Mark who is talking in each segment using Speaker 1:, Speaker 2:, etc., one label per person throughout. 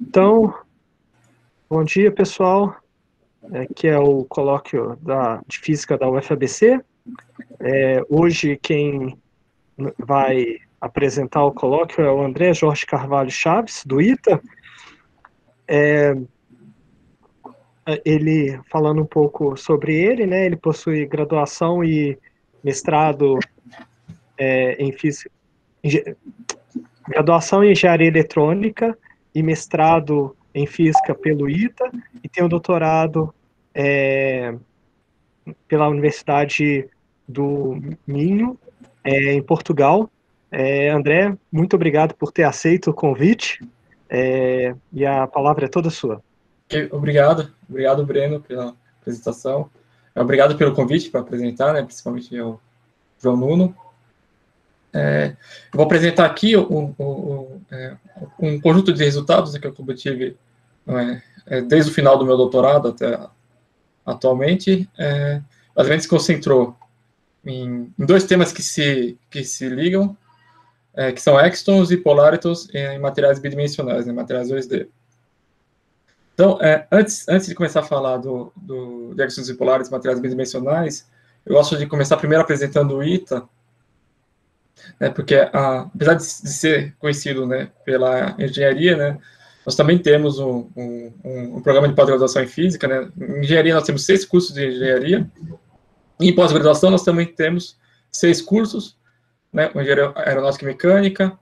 Speaker 1: Então, bom dia, pessoal. Aqui é o colóquio da, de física da UFABC. É, hoje, quem vai apresentar o colóquio é o André Jorge Carvalho Chaves, do ITA. É, ele, falando um pouco sobre ele, né, ele possui graduação e mestrado é, em física, graduação em engenharia eletrônica e mestrado em física pelo ITA e um doutorado é, pela Universidade do Minho, é, em Portugal. É, André, muito obrigado por ter aceito o convite é, e a palavra é toda sua.
Speaker 2: Obrigado, obrigado Breno pela apresentação. Obrigado pelo convite para apresentar, né, principalmente o João Nuno. É, eu vou apresentar aqui um, é, um conjunto de resultados que eu obtive é, é, desde o final do meu doutorado até atualmente. É, basicamente se concentrou em, em, dois temas que se, que se ligam, é, que são extons e polaritons em materiais bidimensionais, em né, materiais 2D. Então, é, antes, antes de começar a falar do, do, de extons e polaritons, materiais bidimensionais, eu gosto de começar primeiro apresentando o ITA, né, porque a, apesar de, ser conhecido né, pela engenharia, né, nós também temos um, um, um programa de pós-graduação em física. Né, em engenharia nós temos seis cursos de engenharia, e em pós-graduação nós também temos seis cursos, né, engenharia aeronáutica e mecânica,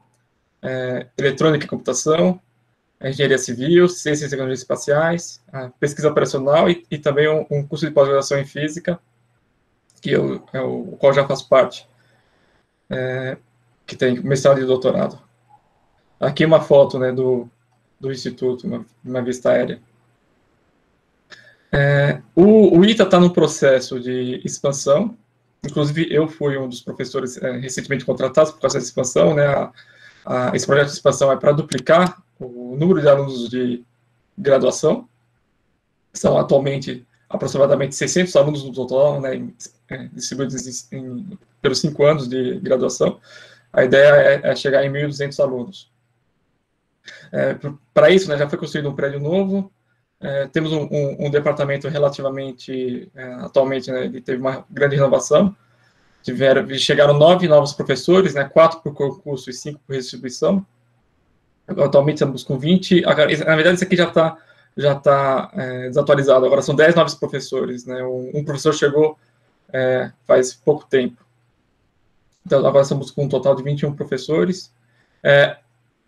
Speaker 2: é, eletrônica e computação, engenharia civil, ciências e tecnologias espaciais, pesquisa operacional e, e também um, um, curso de pós-graduação em física, que eu, é o qual já faço parte é, que tem mestrado e doutorado. Aqui uma foto né, do, do Instituto, uma, uma vista aérea. É, o, o ITA está no processo de expansão, inclusive eu fui um dos professores é, recentemente contratados por causa dessa expansão, né, a, a, esse projeto de expansão é para duplicar o número de alunos de graduação, são atualmente aproximadamente 600 alunos no total, né, é, distribuídos em, pelos cinco anos de graduação. A ideia é, é chegar em 1.200 alunos. É, Para isso, né, já foi construído um prédio novo, é, temos um, um, um, departamento relativamente, é, atualmente, né, ele teve uma grande renovação, tiveram, chegaram nove novos professores, né, quatro por concurso e cinco por distribuição. Atualmente estamos com 20, na verdade isso aqui já está já tá, é, desatualizado, agora são 10 novos professores, né, um, um professor chegou é, faz pouco tempo. Então, agora estamos com um total de 21 professores. É,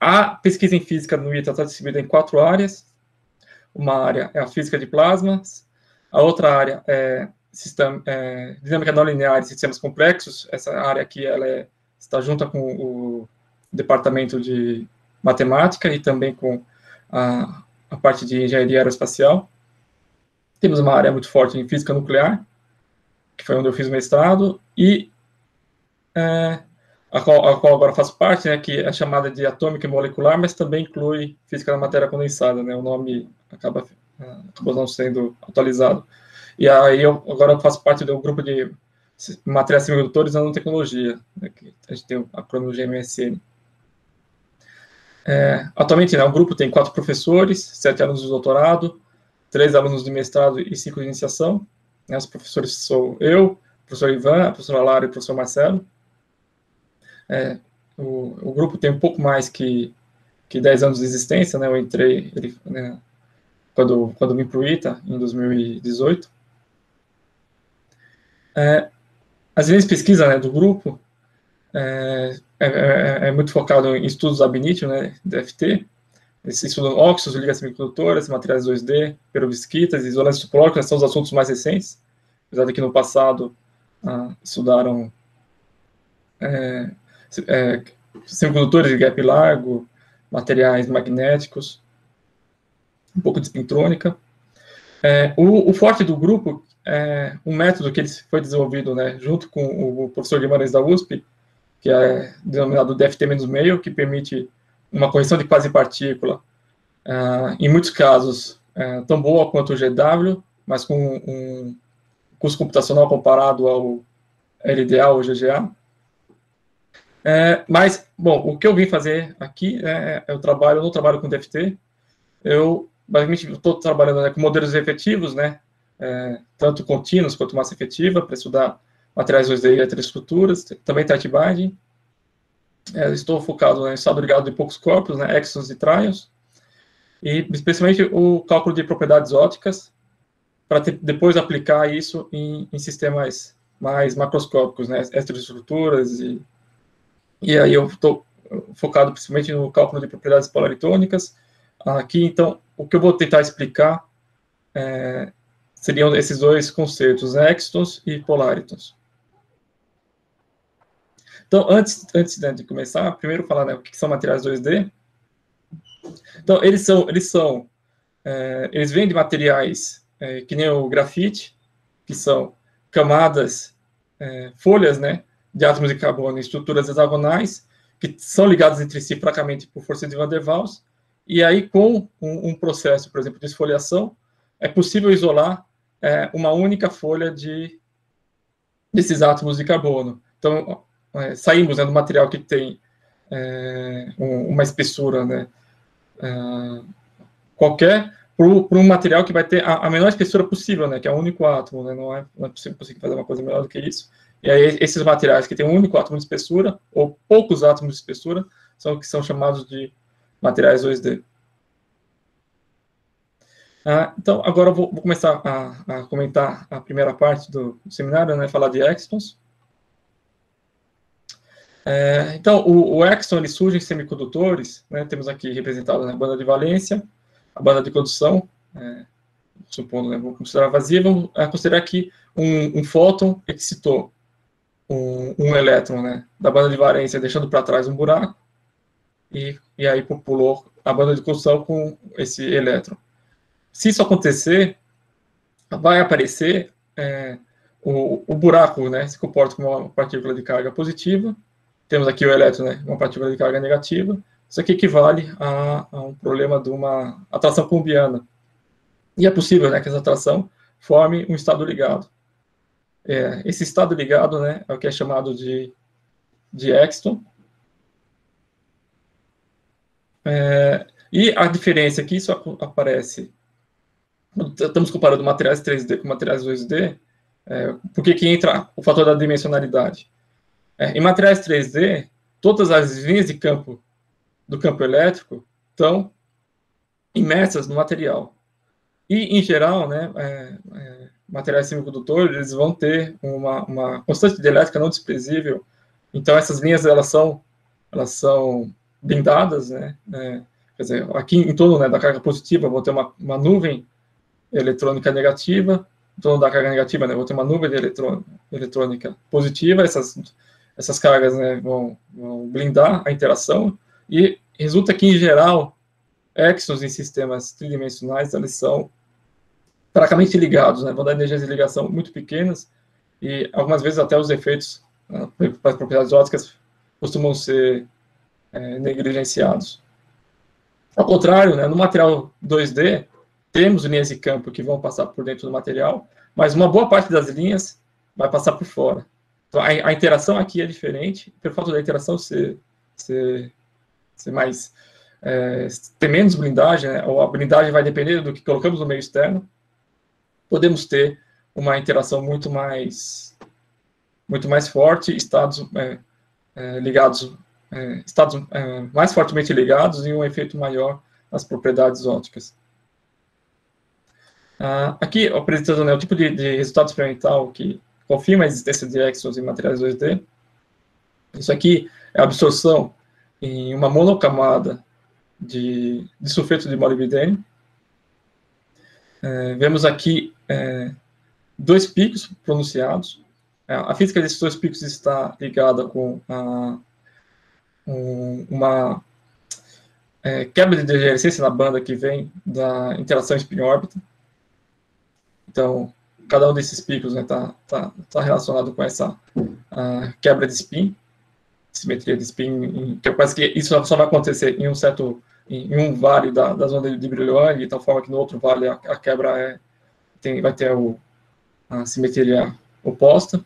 Speaker 2: a pesquisa em física no ITA está distribuída em quatro áreas. Uma área é a física de plasmas, a outra área é, sistema, é dinâmica não linear e sistemas complexos. Essa área aqui ela é, está junto com o departamento de matemática e também com a, a parte de engenharia aeroespacial. Temos uma área muito forte em física nuclear, que foi onde eu fiz o mestrado, e é, a, qual, a, qual, agora faço parte, né, que é chamada de atômica e molecular, mas também inclui física da matéria condensada, né, o nome acaba, é, acabou não sendo atualizado. E aí eu agora faço parte do grupo de materiais semicondutores e nanotecnologia, né, que a gente tem o acrônimo GMSN. É, atualmente, né, o grupo tem quatro professores, sete alunos de doutorado, três alunos de mestrado e cinco de iniciação. Né, os professores sou eu, o professor Ivan, a professora Lara e o professor Marcelo. É, o, o, grupo tem um pouco mais que, que 10 anos de existência, né? Eu entrei ele, né, quando, quando vim para o ITA, em 2018. É, as linhas de pesquisa né, do grupo é, é, é, é muito focado em estudos ab né, DFT. Estudam óxidos, ligas semicondutoras, materiais 2D, perovskitas, isolantes topológicos, são os assuntos mais recentes. Apesar de que no passado ah, estudaram é, é, semicondutores de gap largo, materiais magnéticos, um pouco de espintrônica. É, o, o, forte do grupo é um método que foi desenvolvido né, junto com o professor Guimarães da USP, que é denominado DFT-meio, que permite uma correção de quasi-partícula, uh, em muitos casos, uh, tão boa quanto o GW, mas com um custo computacional comparado ao LDA ou GGA. É, mas, bom, o que eu vim fazer aqui é, é o trabalho, eu não trabalho com DFT, eu basicamente estou trabalhando né, com modelos efetivos, né, é, tanto contínuos quanto massa efetiva, para estudar materiais 2D e heteroestruturas, também tight binding. É, estou focado no estado ligado de poucos corpos, né, exons e trials, e especialmente o cálculo de propriedades ópticas, para depois aplicar isso em, em, sistemas mais macroscópicos, né, heteroestruturas, e, e aí eu estou focado principalmente no cálculo de propriedades polaritônicas. Aqui, então, o que eu vou tentar explicar é, seriam esses dois conceitos, extons e polaritons. Então, antes, antes né, de começar, primeiro falar né, o que são materiais 2D. Então, eles são, eles são, é, eles vêm de materiais é, que nem o grafite, que são camadas, é, folhas, né, de átomos de carbono em estruturas hexagonais, que são ligadas entre si fracamente por força de Van der Waals, e aí com um, um processo, por exemplo, de esfoliação, é possível isolar é, uma única folha de desses átomos de carbono. Então, é, saímos né, do material que tem é, um, uma espessura né, é, qualquer para um material que vai ter a, a, menor espessura possível, né, que é o único átomo, né, não, é, não é possível conseguir fazer uma coisa melhor do que isso. E aí, esses materiais que têm um único átomo de espessura, ou poucos átomos de espessura, são que são chamados de materiais 2D. Ah, então, agora eu vou, vou começar a, a, comentar a primeira parte do seminário, né, falar de extons. É, então, o, o ele surge em semicondutores, né, temos aqui representado né, a banda de valência, a banda de condução, é, supondo, né, vou considerar vazia, vamos considerar aqui um, um fóton excitou um, um elétron né, da banda de valência, deixando para trás um buraco, e, e aí populou a banda de condução com esse elétron. Se isso acontecer, vai aparecer é, o, o, buraco, né, se comporta como uma partícula de carga positiva. Temos aqui o elétron, né, uma partícula de carga negativa. Isso aqui equivale a, a um problema de uma atração columbiana. E é possível né, que essa atração forme um estado ligado. É, esse estado ligado né, é o que é chamado de, de Exton. É, e a diferença é que isso aparece estamos comparando materiais 3D com materiais 2D, é, por que, que entra o fator da dimensionalidade? É, em materiais 3D, todas as linhas de campo do campo elétrico estão imersas no material. E, em geral, né, é, é, materiais semicondutores eles vão ter uma, uma constante de elétrica não desprezível. Então, essas linhas elas são, elas são blindadas, né? É, quer dizer, aqui em torno né, da carga positiva, vou ter uma, uma nuvem eletrônica negativa, em torno da carga negativa, né, vou ter uma nuvem de eletrônica positiva, essas, essas cargas né, vão, vão, blindar a interação, e resulta que, em geral, exons em sistemas tridimensionais, eles são fracamente ligados, né, vão dar energias de ligação muito pequenas, e algumas vezes até os efeitos né, para as propriedades ópticas costumam ser é, negligenciados. Ao contrário, né, no material 2D, temos linhas de campo que vão passar por dentro do material, mas uma boa parte das linhas vai passar por fora. Então, a, a interação aqui é diferente, por falta da interação ser, ser, ser mais. É, ter menos blindagem, né, ou a blindagem vai depender do que colocamos no meio externo, podemos ter uma interação muito mais muito mais forte, estados é, é, ligados, é, estados é, mais fortemente ligados e um efeito maior nas propriedades ópticas. Uh, aqui, apresentando né, o tipo de, de, resultado experimental que confirma a existência de exons em materiais 2D. Isso aqui é a absorção em uma monocamada de, de sulfeto de molibdênio. É, vemos aqui é, dois picos pronunciados. É, a física desses dois picos está ligada com a, um, uma é, quebra de degenerescência na banda que vem da interação spin-órbita. Então, cada um desses picos está né, tá, tá, tá relacionado com essa quebra de spin, simetria de spin, que parece que isso só vai acontecer em um certo, em, um vale da, da zona de, de Brillouin, de tal forma que no outro vale a, a quebra é, tem, vai ter o, a simetria oposta.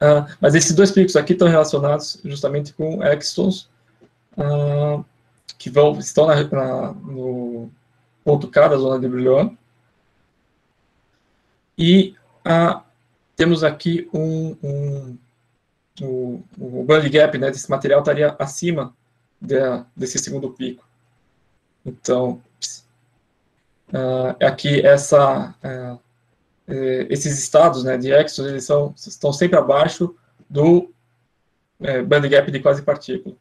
Speaker 2: Uh, mas esses dois picos aqui estão relacionados justamente com extons uh, que vão, estão na, na, no ponto K da zona de Brillouin. E uh, temos aqui um, um, um, o band gap né, desse material estaria acima de, desse segundo pico. Então, aqui essa eh, esses estados né, de Exos eles são, estão sempre abaixo do é, band gap de quase partícula.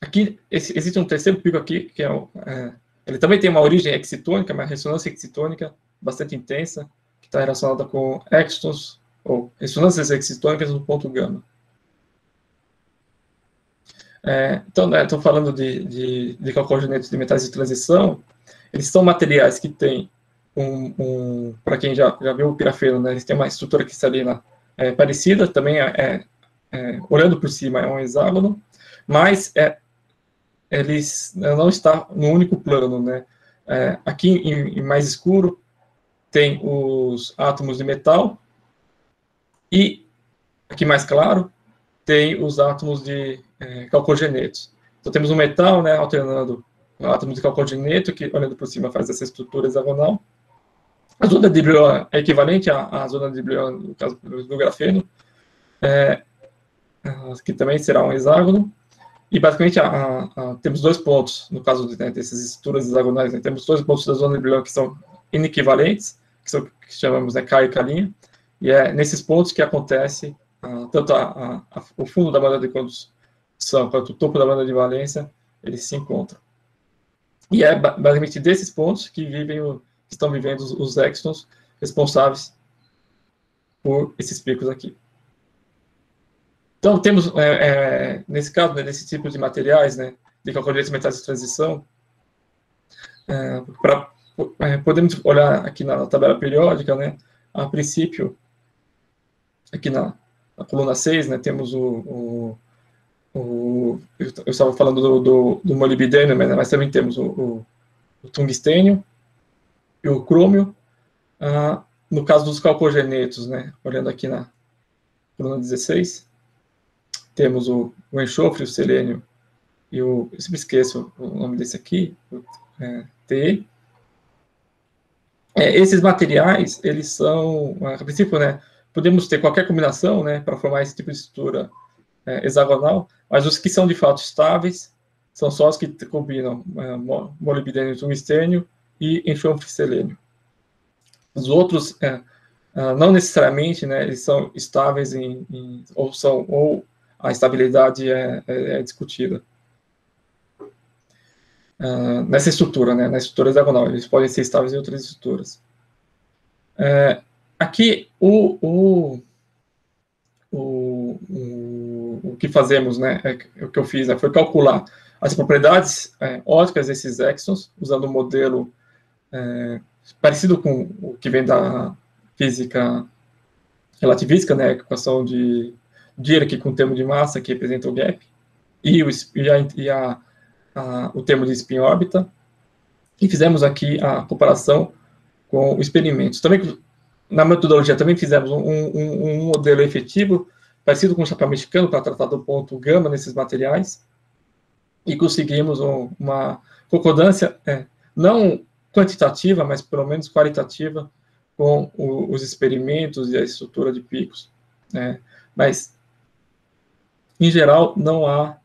Speaker 2: Aqui esse, existe um terceiro pico aqui, que é, é, ele também tem uma origem excitônica, uma ressonância excitônica bastante intensa, que está relacionada com extons, ou ressonâncias excitônicas no ponto gama. É, então, né, estou falando de, de, de calcogenetos de metais de transição, eles são materiais que têm um, um para quem já, já viu o pirafeno, né, eles têm uma estrutura cristalina é, parecida, também é, é, é, olhando por cima é um hexágono, mas é, eles não está no único plano, né? É, aqui em, em, mais escuro tem os átomos de metal e aqui mais claro tem os átomos de é, calcogenetos. Então temos o metal, né, alternando átomos de calcogeneto que olhando por cima faz essa estrutura hexagonal a zona de Brillouin é equivalente à, à zona de Brillouin, no caso do grafeno, é, que também será um hexágono. E, basicamente, a, a, temos dois pontos, no caso de, né, dessas estruturas hexagonais, né, temos dois pontos da zona de Brillouin que são inequivalentes, que, são, que chamamos né, K e K', e é nesses pontos que acontece tanto a, a, o fundo da banda de condução quanto o topo da banda de valência, eles se encontram. E é basicamente desses pontos que vivem o, estão vivendo os, os responsáveis por esses picos aqui. Então, temos, é, é, nesse caso, né, nesse tipo de materiais, né, de calculadores metais de transição, é, pra, é, podemos olhar aqui na, tabela periódica, né, a princípio, aqui na, na coluna 6, né, temos o, o, o eu, estava falando do, do, do molibdênio, mas, mas, também temos o, o, o tungstênio, e o crômio. Ah, no caso dos calcogenetos, né, olhando aqui na coluna 16, temos o, o enxofre, o selênio e o, eu sempre esqueço o nome desse aqui, o é. É, esses materiais, eles são, a princípio, né, podemos ter qualquer combinação, né, para formar esse tipo de estrutura é, hexagonal, mas os que são de fato estáveis são só os que combinam é, molibdênio tungstênio e enxofre selênio. Os outros, é, é, não necessariamente, né, eles são estáveis em, em, ou são ou a estabilidade é, é, é discutida. Uh, nessa estrutura, né, na estrutura hexagonal, eles podem ser estáveis em outras estruturas. É, aqui, o, o, o, o, que fazemos, né, é, o que eu fiz, né, foi calcular as propriedades é, óticas desses exons, usando o modelo é, parecido com o que vem da física relativística, né, a equação de Dirac com o termo de massa que representa o gap, e, o, e, a, e a, a, o termo de spin órbita, e fizemos aqui a comparação com o experimento. Também, na metodologia, também fizemos um, um, um modelo efetivo, parecido com o chapéu mexicano, para tratar do ponto gama nesses materiais, e conseguimos um, uma concordância, é, não quantitativa, mas pelo menos qualitativa, com o, os experimentos e a estrutura de picos. Né? Mas, em geral, não há,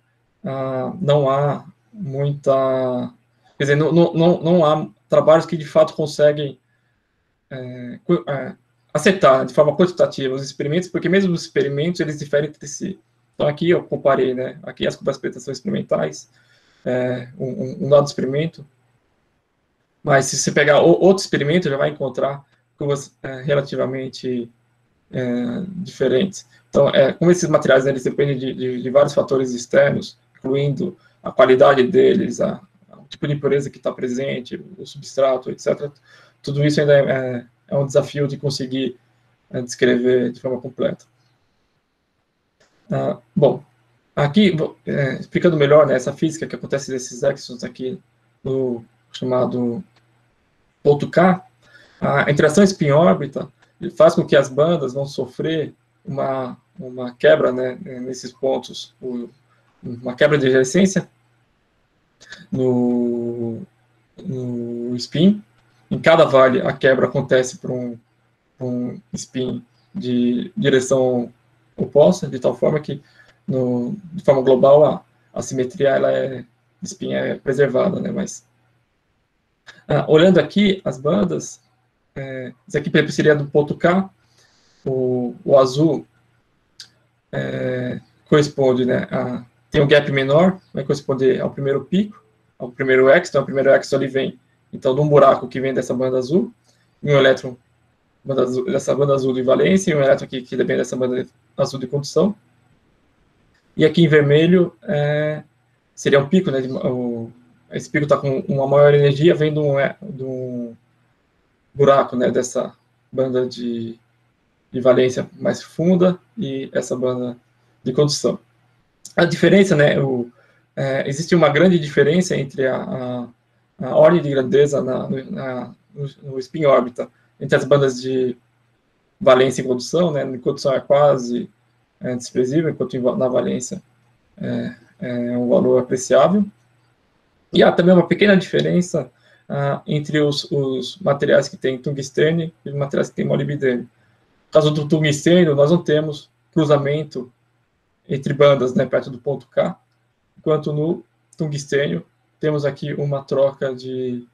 Speaker 2: ah, não há muita. Quer dizer, não, não, não há trabalhos que de fato conseguem é, é, acertar de forma quantitativa os experimentos, porque mesmo os experimentos eles diferem entre si. Então, aqui eu comparei, né? Aqui as são experimentais, é, um, um dado experimento mas se você pegar outro experimento, já vai encontrar curvas é, relativamente é, diferentes. Então, é, como esses materiais né, eles dependem de, de, de, vários fatores externos, incluindo a qualidade deles, a o tipo de impureza que está presente, o substrato, etc. Tudo isso ainda é, é um desafio de conseguir é, descrever de forma completa. Ah, bom, aqui, é, explicando melhor né, essa física que acontece nesses exons aqui no chamado ponto K, a interação spin-órbita faz com que as bandas vão sofrer uma, uma quebra né, nesses pontos, uma quebra de resistência no, no spin. Em cada vale, a quebra acontece por um, um spin de direção oposta, de tal forma que, no, de forma global, a, a simetria ela é, spin é preservada, né? Mas, ah, olhando aqui, as bandas, é, isso aqui seria do ponto K, o, o azul é, corresponde, né, a, tem um gap menor, vai corresponder ao primeiro pico, ao primeiro X, então o primeiro X ali vem, então, de um buraco que vem dessa banda azul, e um elétron banda azul, dessa banda azul de valência, e um elétron aqui que vem dessa banda azul de condução. E aqui em vermelho é, seria um pico, né, de, o, esse pico está com uma maior energia, vem de um, é, de um buraco, né, dessa banda de, de valência mais funda e essa banda de condução. A diferença, né, o, é, existe uma grande diferença entre a, a, a ordem de grandeza na, na, no, spin órbita entre as bandas de valência e condução, né? Condução é quase é, desprezível, enquanto na valência é, é, um valor apreciável. E há também uma pequena diferença ah, entre os, os, materiais que têm tungstênio e os materiais que têm molibdênio. No caso do tungstênio, nós não temos cruzamento entre bandas né, perto do ponto K, enquanto no tungstênio temos aqui uma troca de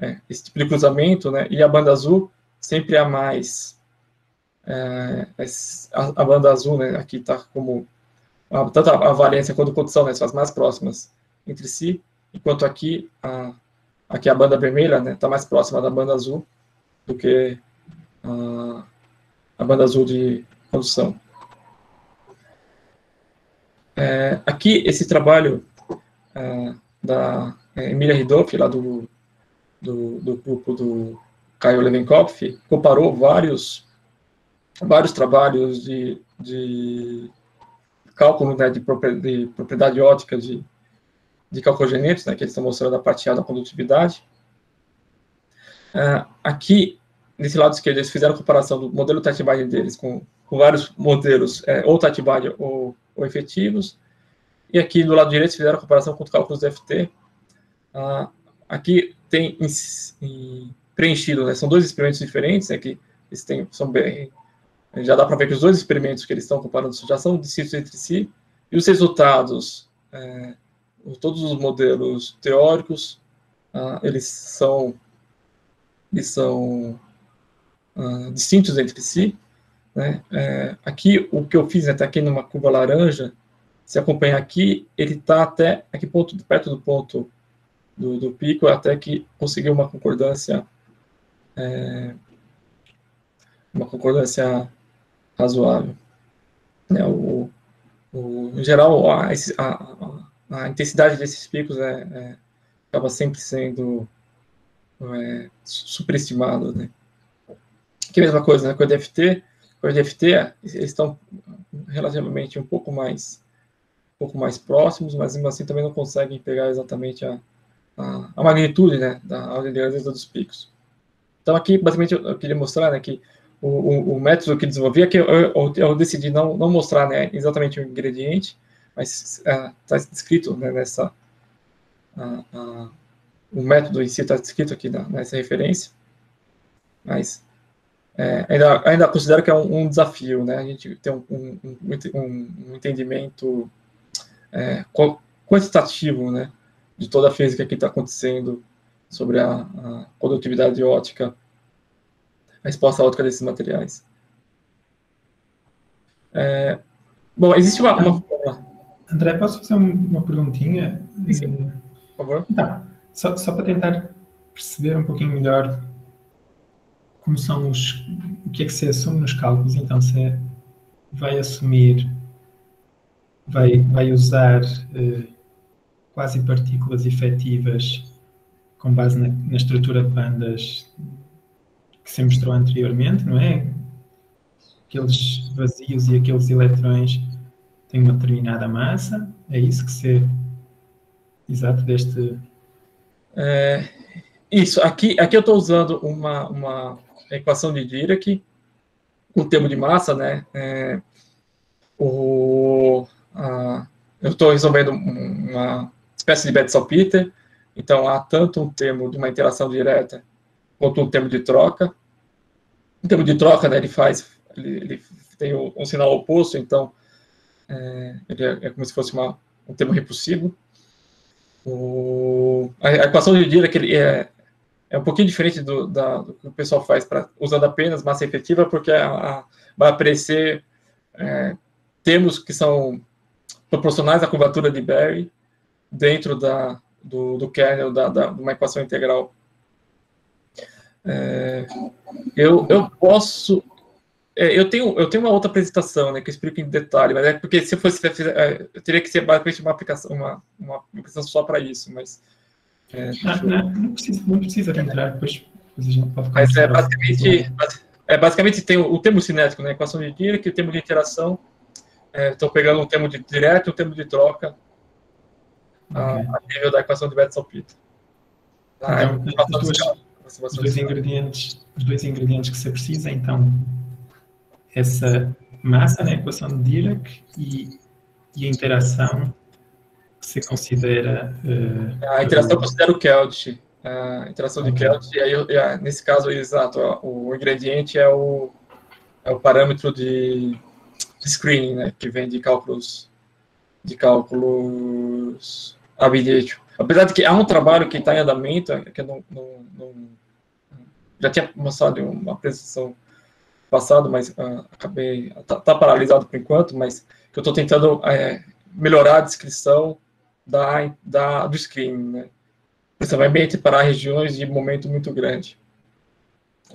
Speaker 2: é, esse tipo de cruzamento, né, e a banda azul sempre a mais é, a, a, banda azul, né, aqui está como a, tanto a, a, valência quanto a condução, né, são as mais próximas entre si, enquanto aqui a, aqui a banda vermelha está né, tá mais próxima da banda azul do que a, a banda azul de condução. É, aqui, esse trabalho é, da é, Emília Ridoff, lá do, do, do, grupo do Caio Levenkopf, comparou vários, vários trabalhos de, de cálculo né, de, propriedade, de propriedade ótica de, de calcogenetos, né, que eles estão mostrando a parte A da condutividade. Uh, aqui, nesse lado esquerdo, eles fizeram a comparação do modelo Tatibide deles com, com vários modelos, é, ou Tatibide ou ou efetivos. E aqui do lado direito fizeram a comparação com os cálculos do FT. Ah, aqui tem em, em, preenchido, né, são dois experimentos diferentes, né, que eles têm, são bem, já dá para ver que os dois experimentos que eles estão comparando já são distintos entre si, e os resultados, é, todos os modelos teóricos, ah, eles são, eles são ah, distintos entre si, né? É, aqui, o que eu fiz, né, aqui numa curva laranja, se acompanhar aqui, ele está até aqui ponto, perto do ponto do, do pico, até que conseguiu uma concordância, é, uma concordância razoável. Né? O, o, em geral, a, a, a, intensidade desses picos é, é acaba sempre sendo é, superestimada. Né? Que é a mesma coisa né, com o DFT, o DFT, eles estão relativamente um pouco mais pouco mais próximos, mas mesmo assim também não conseguem pegar exatamente a, a, a magnitude né, da grandeza dos picos. Então aqui, basicamente, eu, queria mostrar né, que o, o, o, método que desenvolvi, aqui eu, eu, eu, decidi não, não mostrar né, exatamente o ingrediente, mas está é, descrito né, nessa... O método em si está descrito aqui na, nessa referência, mas é, ainda, ainda considero que é um, um, desafio, né? A gente ter um, um, um entendimento é, quantitativo, né? De toda a física que está acontecendo sobre a, a, condutividade ótica, a resposta ótica desses materiais. É, bom, existe uma, uma...
Speaker 3: André, posso fazer uma perguntinha?
Speaker 2: Sim, por favor.
Speaker 3: Tá. Só, só para tentar perceber um pouquinho melhor como são os. O que é que se assume nos cálculos? Então, se vai assumir, vai, vai usar eh, quase partículas efetivas com base na, na, estrutura de bandas que se mostrou anteriormente, não é? Aqueles vazios e aqueles eletrões têm uma determinada massa, é isso que se. Exato, deste.
Speaker 2: É, isso, aqui, aqui eu estou usando uma, uma equação de Dirac, com o termo de massa, né? É, o, a, eu estou resolvendo uma espécie de Betzel-Peter, então há tanto um termo de uma interação direta quanto um termo de troca. O termo de troca, né, ele faz, ele, ele tem um, sinal oposto, então é, ele é, é, como se fosse uma, um termo repulsivo. O, a, a, equação de Dirac ele é, é um pouquinho diferente do, da, do que o pessoal faz pra, usando apenas massa efetiva, porque a, a, vai aparecer é, termos que são proporcionais à curvatura de Berry dentro da, do, do kernel da, da, uma equação integral. É, eu, eu posso. É, eu, tenho, eu tenho uma outra apresentação né, que eu explico em detalhe, mas é porque se eu fosse. É, eu teria que ser basicamente uma aplicação, uma, uma aplicação só para isso, mas.
Speaker 3: É, não, não, não, precisa, não precisa entrar, depois, depois a gente pode
Speaker 2: Mas é basicamente, é, basicamente tem o, o termo cinético, né, equação de Dirac, o termo de interação. Estou é, pegando um termo de direto e um termo de troca a, a nível da equação de Betzel-Peter.
Speaker 3: Ah, então, é, os, dois, os dois ingredientes, os dois ingredientes que você precisa, então, essa massa na equação de Dirac e, e a interação que você considera.
Speaker 2: Uh, a interação eu considero o Kelch. A interação de Kelch, e aí, nesse caso, exato, o ingrediente é o, é o parâmetro de screening, né, que vem de cálculos de cálculos habilitation. Apesar de que há um trabalho que está em andamento, que eu não, não, não, já tinha mostrado uma apresentação passada, mas uh, acabei tá, tá, paralisado por enquanto, mas que eu estou tentando é, melhorar a descrição da, da do screening, né? principalmente para regiões de momento muito grande.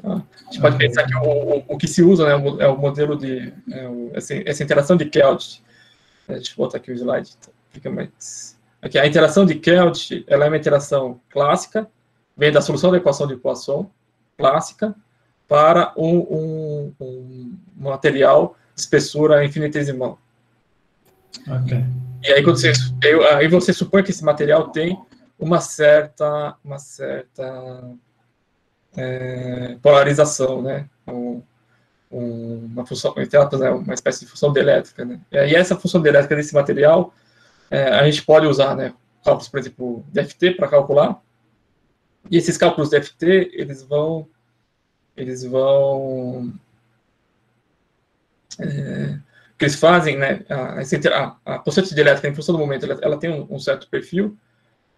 Speaker 2: Tá? A gente pode pensar que o, o, que se usa né, é o modelo de é o, essa, essa, interação de Kelch. Deixa eu botar aqui o slide, então, fica mais Aqui, a interação de Kelch ela é uma interação clássica, vem da solução da equação de Poisson, clássica, para um, um, um material de espessura infinitesimal. Okay. E aí, quando você, aí você supõe que esse material tem uma certa, uma certa é, polarização, né? Um, uma função, uma espécie de função dielétrica, né? E aí essa função dielétrica desse material é, a gente pode usar né, cálculos, por exemplo, DFT para calcular. E esses cálculos DFT, eles vão, eles vão, é, que eles fazem, né, a, a, a constante de elétrica em função do momento, ela, ela tem um, um, certo perfil.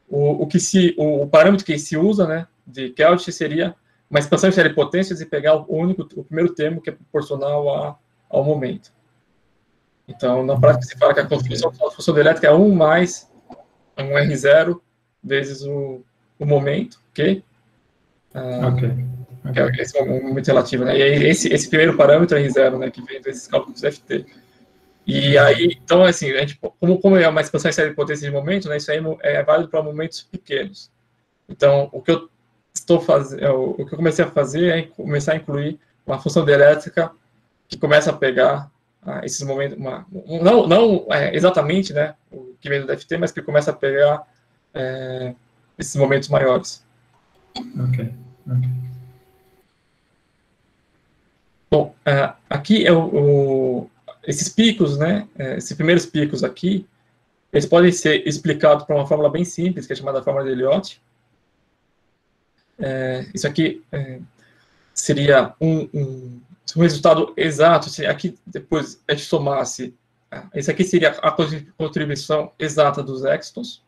Speaker 2: O, o que se, o, o, parâmetro que se usa, né, de Kelch seria uma expansão de série de potências e pegar o único, o primeiro termo que é proporcional a, ao momento. Então, na prática, se fala que a contribuição da função elétrica é 1 mais um R0 vezes o, o momento, ok?
Speaker 3: Ah, ok.
Speaker 2: Que é esse momento relativo, né? E aí, esse, esse primeiro parâmetro R0, né, que vem desses cálculos FT. E aí, então, assim, a gente, como, como é uma expansão em série de potência de momento, né, isso aí é válido para momentos pequenos. Então, o que eu estou fazendo, é, o que eu comecei a fazer é começar a incluir uma função de elétrica que começa a pegar ah, esses momentos, uma, não, não é, exatamente né, o que vem do DFT, mas que começa a pegar é, esses momentos maiores.
Speaker 3: Ok. okay.
Speaker 2: Bom, é, aqui é o, o, esses picos, né, é, esses primeiros picos aqui, eles podem ser explicados por uma fórmula bem simples, que é chamada fórmula de Elliott. É, isso aqui é, seria um, um o resultado exato, se aqui depois a gente somasse, esse aqui seria a contribuição exata dos extons,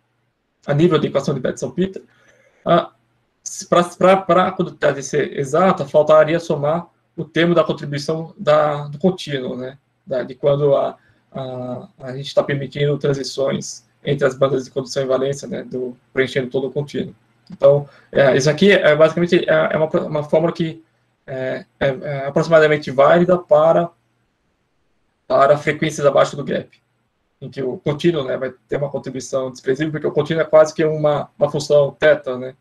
Speaker 2: a nível da equação de Betzel-Peter. Ah, Para a quantidade ser exata, faltaria somar o termo da contribuição da, do contínuo, né? Da, de quando a, a, a gente está permitindo transições entre as bandas de condução e valência, né? Do, preenchendo todo o contínuo. Então, é, isso aqui é basicamente é, é uma, uma fórmula que é, é, é aproximadamente válida para, para frequências abaixo do gap, em que o contínuo né, vai ter uma contribuição desprezível, porque o contínuo é quase que uma, uma função θ, né?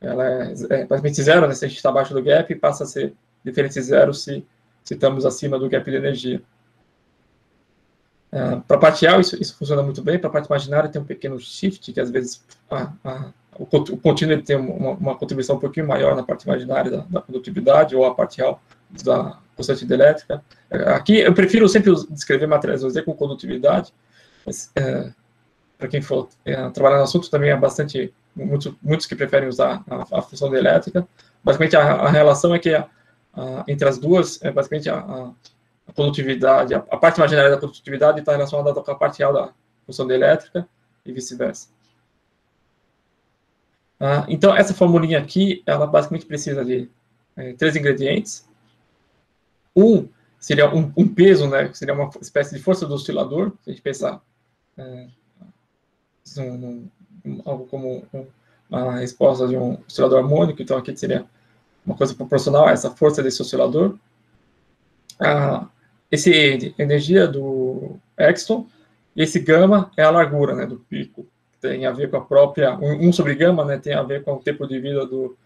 Speaker 2: Ela é, é basicamente zero, né, se a gente está abaixo do gap, passa a ser diferente zero se, se estamos acima do gap de energia. É, para parcial, isso, isso funciona muito bem. Para a parte imaginária, tem um pequeno shift, que às vezes a, a, o, o contínuo tem uma, uma, contribuição um pouquinho maior na parte imaginária da, da condutividade, ou a parcial da constante elétrica. Aqui eu prefiro sempre descrever materiais Z com condutividade, mas é, para quem for é, trabalhar no assunto também é bastante, muitos, muitos que preferem usar a, a função de elétrica. Basicamente a, relação é que entre as duas é basicamente a, condutividade, a, parte imaginária da condutividade está relacionada com a parte real da função de elétrica e vice-versa. Ah, então, essa formulinha aqui, ela basicamente precisa de é, três ingredientes. Um seria um, um, peso, né, seria uma espécie de força do oscilador, se a gente pensar é, um, um, algo como uma resposta de um oscilador harmônico, então aqui seria uma coisa proporcional a essa força desse oscilador. Ah, esse energia do Exton, esse gama é a largura né, do pico, tem a ver com a própria, um sobre gama né, tem a ver com o tempo de vida do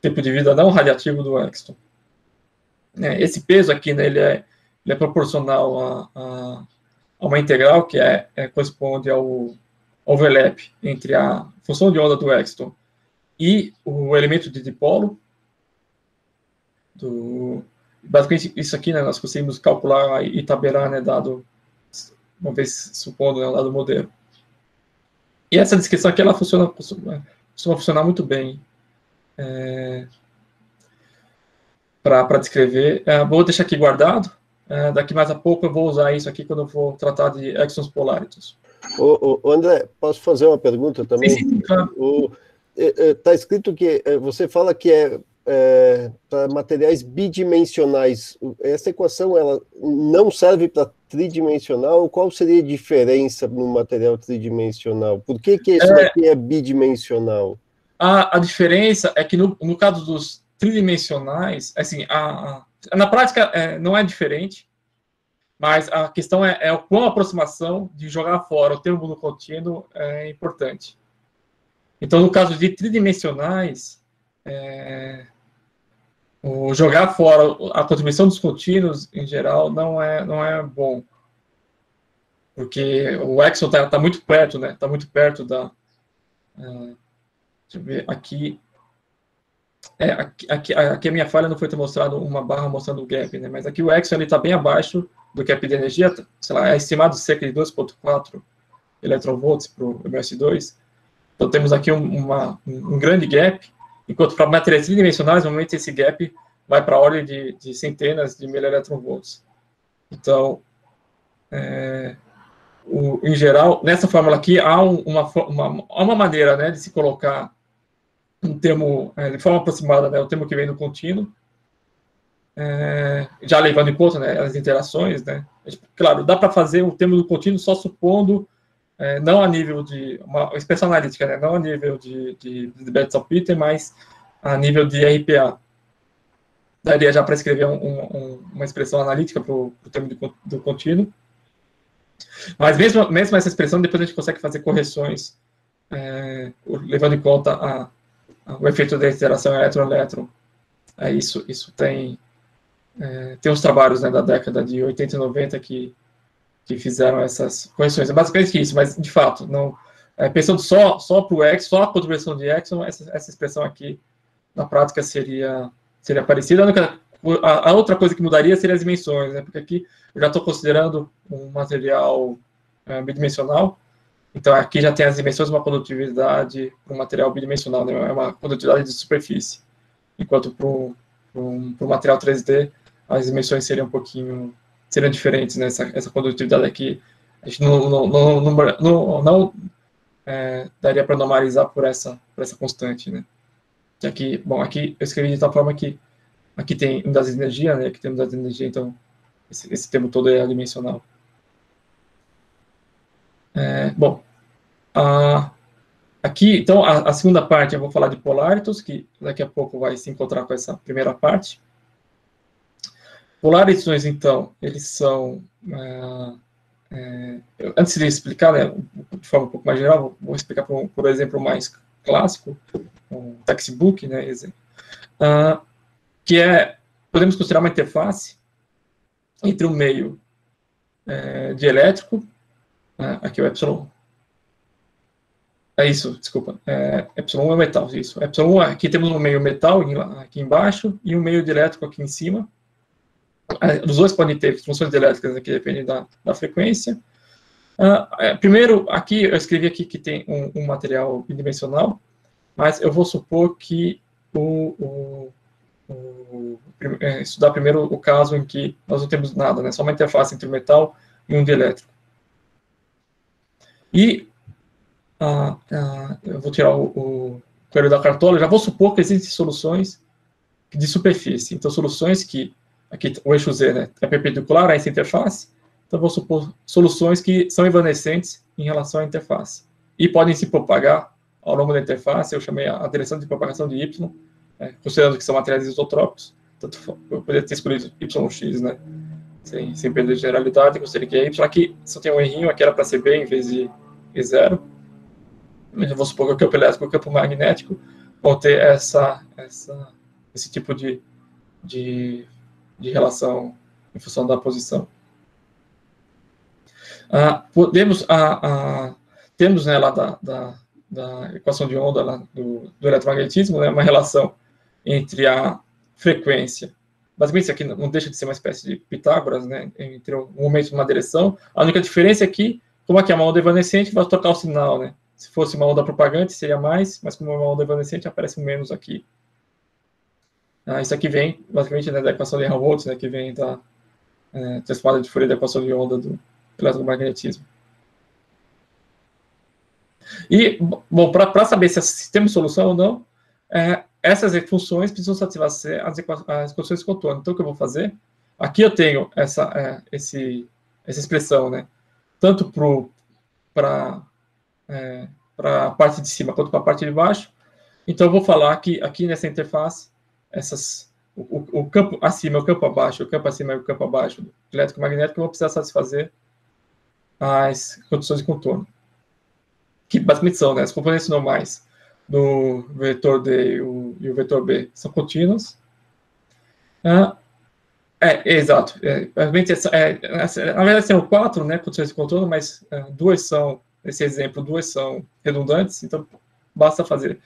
Speaker 2: tempo de vida não radiativo do Exton. É, esse peso aqui, né, ele, é, ele é proporcional a, a, a uma integral que é, é, corresponde ao overlap entre a função de onda do Exton e o elemento de dipolo do basicamente isso aqui, né, nós conseguimos calcular e tabelar, né, dado uma vez supondo, né, dado modelo. E essa descrição aqui, ela funciona, costuma funcionar muito bem. É, para descrever. É, vou deixar aqui guardado. É, daqui mais a pouco eu vou usar isso aqui quando eu for tratar de.
Speaker 4: O, o André, posso fazer uma pergunta também? Sim, sim, claro. Está é, é, escrito que é, você fala que é, é para materiais bidimensionais. Essa equação ela não serve para tridimensional? Qual seria a diferença no material tridimensional? Por que, que isso aqui é bidimensional?
Speaker 2: A, a diferença é que no, no caso dos tridimensionais, assim, a, a na prática é, não é diferente, mas a questão é, é o quão aproximação de jogar fora o termo no contínuo é importante. Então, no caso de tridimensionais, é, o jogar fora a contribuição dos contínuos, em geral, não é, não é bom. Porque o Exxon está tá muito perto, né? Está muito perto da... Uh, deixa eu ver, aqui é, aqui, aqui, aqui, a minha falha não foi ter mostrado uma barra mostrando o gap, né? Mas aqui o Exxon está bem abaixo do gap de energia, sei lá, é estimado cerca de 2.4 eletronvolts para o MS2. Então temos aqui um, uma, um grande gap, enquanto para materiais tridimensionais, normalmente esse gap vai para a ordem de, de, centenas de eletronvolts. Então, é, o, em geral, nessa fórmula aqui, há uma, uma, uma maneira né, de se colocar um termo é, de forma aproximada, né, o termo que vem do contínuo, é, já levando em conta né, as interações, né, claro, dá para fazer o termo do contínuo só supondo, é, não a nível de, uma expressão analítica, né, não a nível de, de, de Betzel-Peter, mas a nível de RPA. Daria já para escrever um, um, uma expressão analítica para o termo do, do contínuo. Mas mesmo, mesmo essa expressão, depois a gente consegue fazer correções, é, levando em conta a, o efeito da interação elétron-elétron. É, isso, isso tem, é, tem uns trabalhos né, da década de 80 e 90 que, que fizeram essas correções. É basicamente isso, mas de fato, não, é, pensando só, só para o X, só a contribuição de Exxon, essa, essa expressão aqui, na prática, seria, seria parecida. A, a, outra coisa que mudaria seria as dimensões, né, porque aqui eu já estou considerando um material é, bidimensional, então, aqui já tem as dimensões de uma condutividade para um material bidimensional, né? é uma condutividade de superfície. Enquanto para o material 3D, as dimensões seriam um pouquinho seriam diferentes, né? Essa, essa condutividade aqui, a gente não, não, não, não, não, não é, daria para normalizar por essa, por essa constante, né? Aqui, bom, aqui eu escrevi de tal forma que aqui tem unidades de energia, né? Aqui tem unidades de energia, então esse, esse termo todo é adimensional. É, bom, a, aqui, então, a, a, segunda parte eu vou falar de polaritos, que daqui a pouco vai se encontrar com essa primeira parte. Polaritos, então, eles são... É, é, antes de explicar, né, de forma um pouco mais geral, vou, explicar por, por exemplo mais clássico, um textbook, né, exemplo, uh, que é, podemos considerar uma interface entre um meio é, de elétrico ah, aqui o epsilon. É isso, desculpa. É, epsilon é metal, isso. Epsilon, aqui temos um meio metal aqui embaixo e um meio de elétrico aqui em cima. Os dois podem ter funções elétricas que dependem da, da frequência. Uh, primeiro, aqui eu escrevi aqui que tem um, um, material bidimensional, mas eu vou supor que o, o, o, é, estudar primeiro o caso em que nós não temos nada, né, só uma interface entre o metal e um dielétrico. E uh, uh, eu vou tirar o coelho da cartola, já vou supor que existem soluções de superfície, então soluções que aqui o eixo Z né, é perpendicular a essa interface, então vou supor soluções que são evanescentes em relação à interface. E podem se propagar ao longo da interface, eu chamei a direção de propagação de Y, né, considerando que são materiais isotrópicos, tanto eu poderia ter escolhido YX, né, sem, sem perder generalidade, gostaria que é Y, aqui só tem um errinho, aqui era para ser B em vez de E0, mas eu vou supor que o campo elétrico e o campo magnético vão ter essa, essa, esse tipo de, de de relação em função da posição. Ah, podemos, ah, ah, temos né, lá da, da, da, equação de onda lá do, do eletromagnetismo, né, uma relação entre a frequência, basicamente isso aqui não deixa de ser uma espécie de Pitágoras, né, entre um momento e uma direção, a única diferença é que, como aqui é uma onda evanescente, vai trocar o sinal, né, se fosse uma onda propagante seria mais, mas como é uma onda evanescente aparece menos aqui. Ah, isso aqui vem, basicamente, né, da equação de Helmholtz, né, que vem da é, transformada de Fourier da equação de onda do eletromagnetismo. E, bom, para saber se, temos solução ou não, é, essas funções precisam satisfazer as, as equações de contorno. Então, o que eu vou fazer? Aqui eu tenho essa, é, esse, essa expressão, né? Tanto para é, a parte de cima quanto para a parte de baixo. Então, eu vou falar que aqui nessa interface essas o, o, campo acima, o campo abaixo, o campo acima e o campo abaixo do elétrico magnético vão precisar satisfazer as condições de contorno. Que basicamente são né, as componentes normais do vetor D e o, e o vetor B são contínuos. Ah, é, é, exato. É, basicamente, é, é, na verdade, são quatro né, condições de contorno, mas é, duas são, nesse exemplo, duas são redundantes, então basta fazer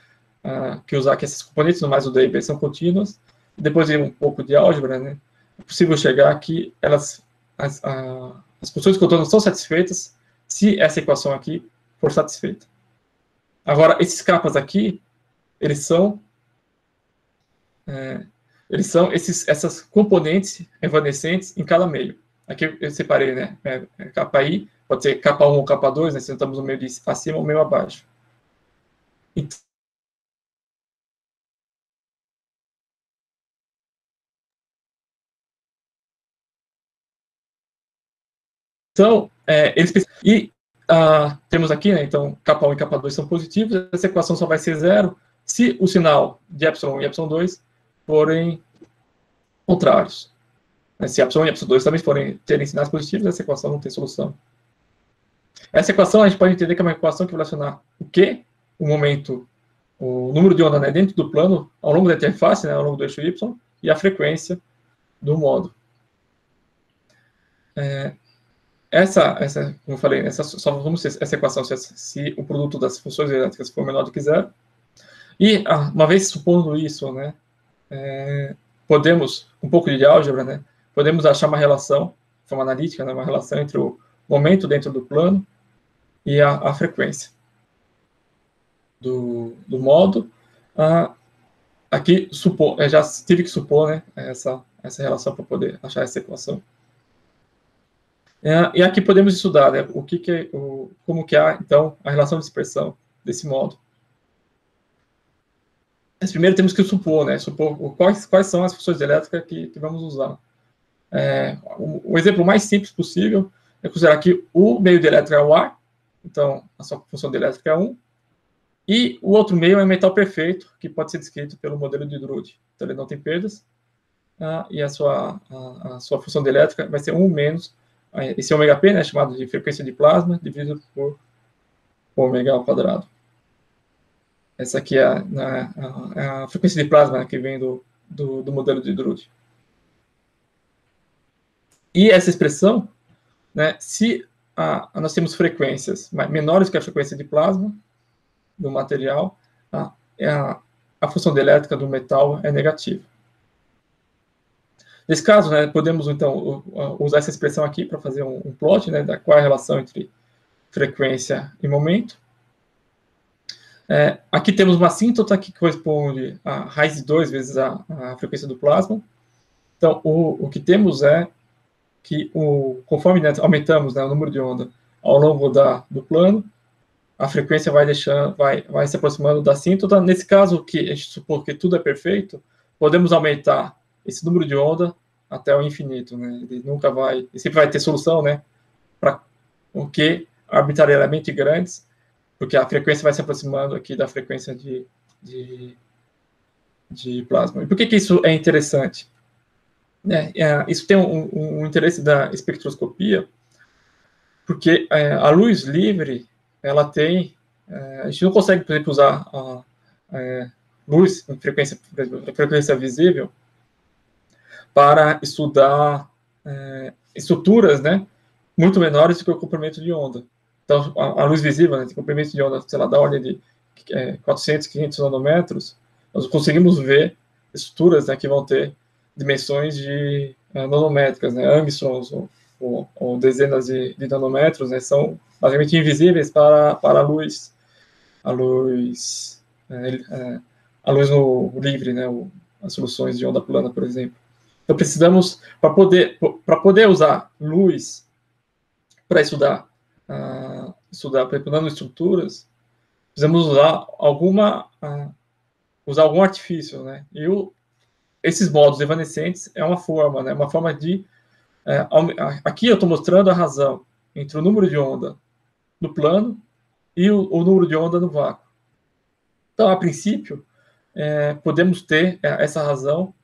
Speaker 2: uh, que usar que esses componentes, no mais o D e B, são contínuas. Depois de um pouco de álgebra, né, é possível chegar que elas, as, uh, as funções contorno são satisfeitas se essa equação aqui for satisfeita. Agora, esses capas aqui, eles são é, eles são esses, essas componentes evanescentes em cada meio. Aqui eu separei, né? É, é capa I, pode ser capa 1 ou capa 2, né? Se estamos no meio de acima ou meio abaixo. Então, Então, é, eles e uh, temos aqui, né, então, capa 1 e capa 2 são positivos, essa equação só vai ser zero se o sinal de epsilon e epsilon 2 forem contrários. Né, se epsilon e epsilon 2 também forem terem sinais positivos, essa equação não tem solução. Essa equação a gente pode entender que é uma equação que vai relacionar o Q, o momento, o número de onda né, dentro do plano, ao longo da interface, né, ao longo do eixo Y, e a frequência do modo. É, essa, essa, como eu falei, essa, só vamos essa equação se, se, o produto das funções elétricas for menor do que zero. E, ah, uma vez supondo isso, né, é, podemos, um pouco de álgebra, né, podemos achar uma relação, forma analítica, né, uma relação entre o momento dentro do plano e a, a frequência do, do modo. Ah, aqui, supor, já tive que supor né, essa, essa relação para poder achar essa equação. É, e aqui podemos estudar né, o que, que o, como que há, então, a relação de dispersão desse modo. Mas primeiro temos que supor, né, supor quais, quais são as funções elétricas que, que vamos usar. É, o, o, exemplo mais simples possível é considerar que o meio de elétrico é o ar, então a sua função de elétrica é 1, e o outro meio é o metal perfeito, que pode ser descrito pelo modelo de Drude. Então ele não tem perdas, ah, e a sua, a, a, sua função de elétrica vai ser 1 menos esse ômega p, né, chamado de frequência de plasma, dividido por ômega ao quadrado. Essa aqui é a, a, a frequência de plasma né, que vem do, do, do, modelo de Drude. E essa expressão, né, se a, nós temos frequências menores que a frequência de plasma do material, a, a função elétrica do metal é negativa. Nesse caso, né, podemos então usar essa expressão aqui para fazer um, um, plot, né, da qual é a relação entre frequência e momento. É, aqui temos uma assíntota que corresponde a raiz de 2 vezes a, a, frequência do plasma. Então, o, o que temos é que, o, conforme né, aumentamos né, o número de onda ao longo da, do plano, a frequência vai deixando, vai, vai se aproximando da assíntota. Nesse caso, que a gente supor que tudo é perfeito, podemos aumentar esse número de onda até o infinito, né? Ele nunca vai, sempre vai ter solução, né? Para o que arbitrariamente grandes, porque a frequência vai se aproximando aqui da frequência de, de, de plasma. E por que, que isso é interessante? É, é, isso tem um, um, interesse da espectroscopia, porque é, a luz livre, ela tem, é, a gente não consegue, por exemplo, usar a, a é, luz em frequência, frequência visível para estudar é, estruturas, né, muito menores do que o comprimento de onda. Então, a, a luz visível, né, comprimento de onda, sei lá, da ordem de é, 400, 500 nanômetros, nós conseguimos ver estruturas né, que vão ter dimensões de é, nanométricas, né, angstroms ou, ou, ou, dezenas de, de nanômetros, né, são basicamente invisíveis para, para a luz, a luz, é, é a luz no livre, né, o, as soluções de onda plana, por exemplo. Então precisamos para poder para poder usar luz para estudar uh, estudar para nanoestruturas, precisamos usar alguma uh, usar algum artifício, né? E o, esses modos evanescentes é uma forma, né? Uma forma de uh, aqui eu estou mostrando a razão entre o número de onda no plano e o, o número de onda no vácuo. Então, a princípio, é, podemos ter é, essa razão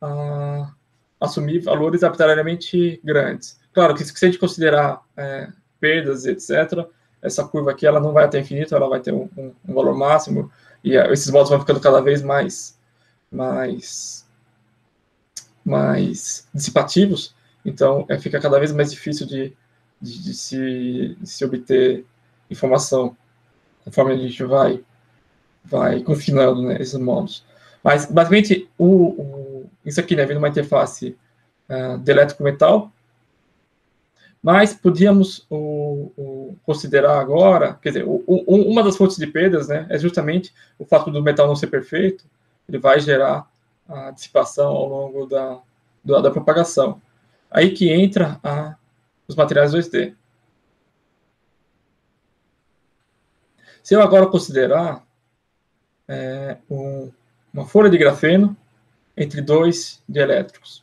Speaker 2: a assumir valores arbitrariamente grandes. Claro que se a gente considerar é, perdas, etc., essa curva aqui ela não vai até infinito, ela vai ter um, um, um valor máximo e é, esses modos vão ficando cada vez mais, mais, mais dissipativos. Então, é, fica cada vez mais difícil de, de, de, se, de se obter informação conforme a gente vai vai confinando né, esses modos. Mas, basicamente, o, o, isso aqui né, vem numa interface uh, de metal, mas podíamos o, o, considerar agora, quer dizer, o, uma das fontes de perdas né, é justamente o fato do metal não ser perfeito, ele vai gerar a dissipação ao longo da, da, da propagação. Aí que entra a, os materiais 2D. Se eu agora considerar é, um, uma folha de grafeno entre dois dielétricos.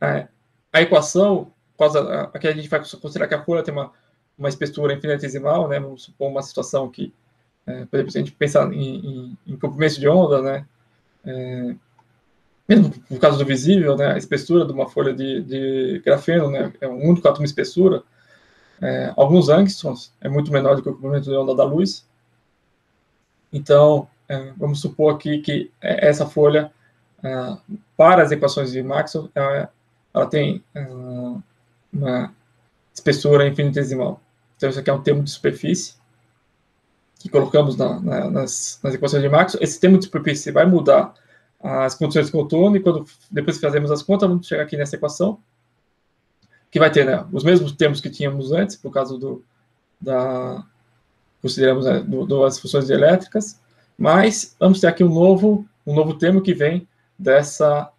Speaker 2: A, a equação, aqui a gente vai considerar que a folha tem uma, uma espessura infinitesimal, né? Vamos supor uma situação que, é, por exemplo, se a gente pensar em, em, em comprimento de onda, né? É, mesmo no caso do visível, né, a espessura de uma folha de, de grafeno né, é um único átomo de espessura. É, alguns angstroms é muito menor do que o comprimento de onda da luz. Então, é, vamos supor aqui que essa folha, é, para as equações de Maxwell, ela, ela tem é, uma espessura infinitesimal. Então, isso aqui é um termo de superfície que colocamos na, na, nas, nas, equações de Maxwell. Esse termo de superfície vai mudar as condições de contorno e quando depois fazemos as contas, vamos chegar aqui nessa equação, que vai ter né, os mesmos termos que tínhamos antes, por causa do, da, consideramos né, duas funções elétricas, mas vamos ter aqui um novo, um novo termo que vem dessa,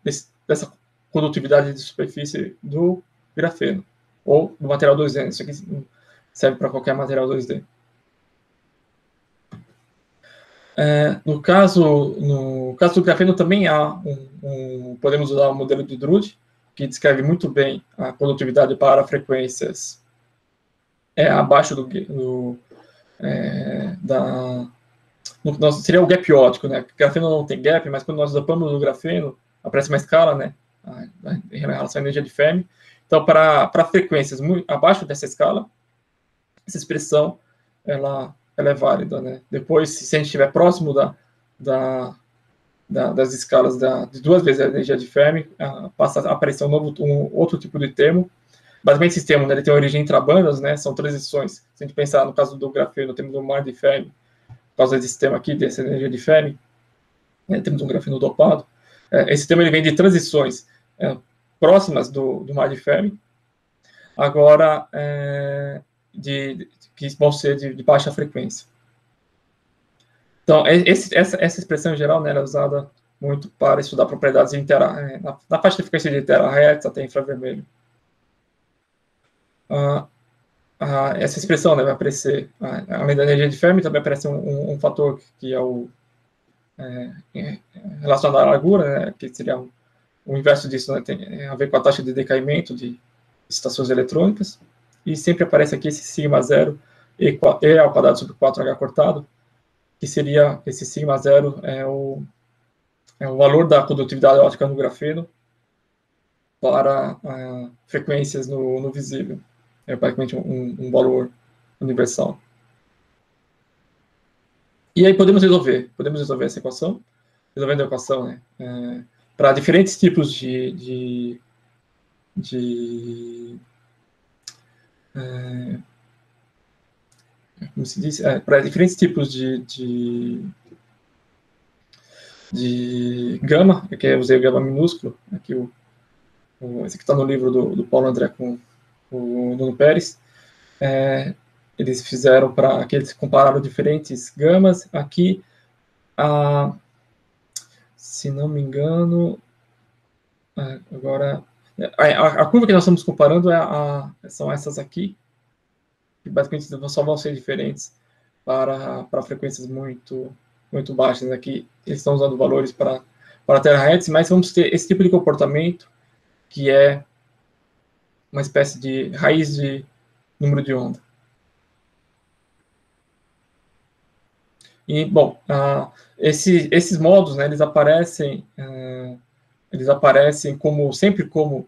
Speaker 2: dessa condutividade de superfície do grafeno, ou do material 2D. Isso aqui serve para qualquer material 2D. É, no, caso, no caso do grafeno também há um, um, podemos usar o modelo de Drude, que descreve muito bem a condutividade para frequências é, abaixo do, do é, da, no, seria o gap óptico, né? O grafeno não tem gap, mas quando nós dopamos o grafeno, aparece uma escala, né? Em relação à energia de Fermi. Então, para frequências muito abaixo dessa escala, essa expressão ela, ela é válida, né? Depois, se a gente estiver próximo da, da, da, das escalas da, de duas vezes a energia de Fermi, passa a aparecer um novo, um outro tipo de termo, Basicamente, esse sistema né, ele tem origem intrabandas, né, são transições. Se a gente pensar no caso do grafeno, temos um mar de Fermi, causa desse sistema aqui, dessa energia de Fermi, né, temos um grafeno dopado. É, esse sistema ele vem de transições é, próximas do, do mar de Fermi, agora é, de, que vão ser de, de baixa frequência. Então, é, esse, essa, essa expressão em geral né, é usada muito para estudar propriedades de tera, é, na, na faixa de frequência de terahertz até infravermelho. Ah, essa expressão né, vai aparecer, além da energia de Fermi, também aparece um, um, um fator que é o é, é relacionado à largura, né, que seria o, o inverso disso, né, tem a ver com a taxa de decaimento de estações eletrônicas, e sempre aparece aqui esse sigma zero e, e ao quadrado sobre 4h cortado, que seria esse sigma zero é o, é o valor da condutividade óptica no grafeno para uh, frequências no, no visível é praticamente um, um valor universal. E aí podemos resolver, podemos resolver essa equação, resolvendo a equação, né, é, para diferentes tipos de, de, de é, como se diz, é, para diferentes tipos de, de, de gama, aqui eu usei o gama minúsculo, aqui o, o esse que está no livro do, do Paulo André com o Nuno Pérez, é, eles fizeram para que eles compararam diferentes gamas. Aqui, a, se não me engano, agora a, a, curva que nós estamos comparando é a, são essas aqui, que basicamente só vão ser diferentes para, para frequências muito muito baixas. Aqui eles estão usando valores para para terahertz, mas vamos ter esse tipo de comportamento que é uma espécie de raiz de número de onda. E, bom, uh, esse, esses modos, né, eles aparecem, uh, eles aparecem como, sempre como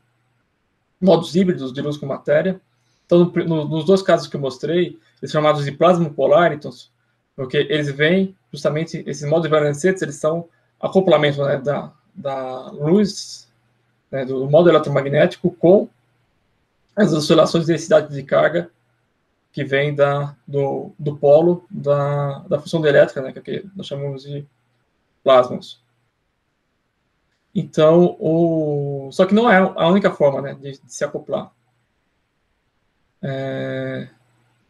Speaker 2: modos híbridos de luz com matéria. Então, no, no, nos dois casos que eu mostrei, eles são chamados de plasmopolaritos, porque eles vêm, justamente, esses modos variancetes, eles são acoplamento né, da, da luz, né, do modo eletromagnético com as oscilações de densidade de carga que vem da, do, do polo da, da função elétrica, né, que nós chamamos de plasmons. Então, o, só que não é a única forma né, de, de se acoplar. É,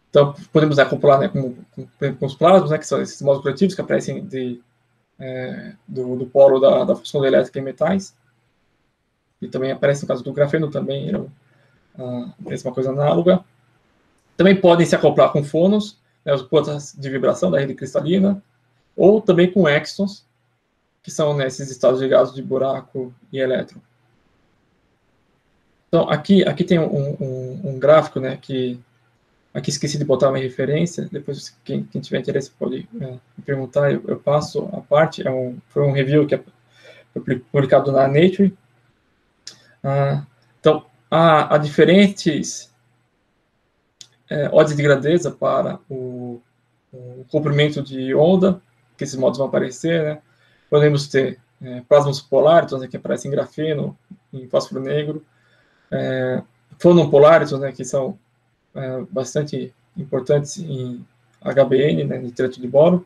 Speaker 2: então, podemos acoplar né, com, com, com, os plasmos, né, que são esses modos coletivos que aparecem de, é, do, do polo da, da função elétrica em metais. E também aparece no caso do grafeno também, é mesma coisa análoga. Também podem se acoplar com fonos, né, os pontas de vibração da rede cristalina, ou também com exons, que são né, esses estados ligados de buraco e elétron. Então, aqui, aqui tem um, um, um, gráfico, né, que aqui esqueci de botar uma referência, depois quem, quem tiver interesse pode é, me perguntar, eu, eu, passo a parte, é um, foi um review que é, publicado na Nature. Ah, então, há, há diferentes é, odds de grandeza para o, o, comprimento de onda, que esses modos vão aparecer, né? Podemos ter é, plasmas polares, né, que aparecem em grafeno, em fósforo negro, é, fonompolares, né, que são é, bastante importantes em HBN, né, nitrato de boro,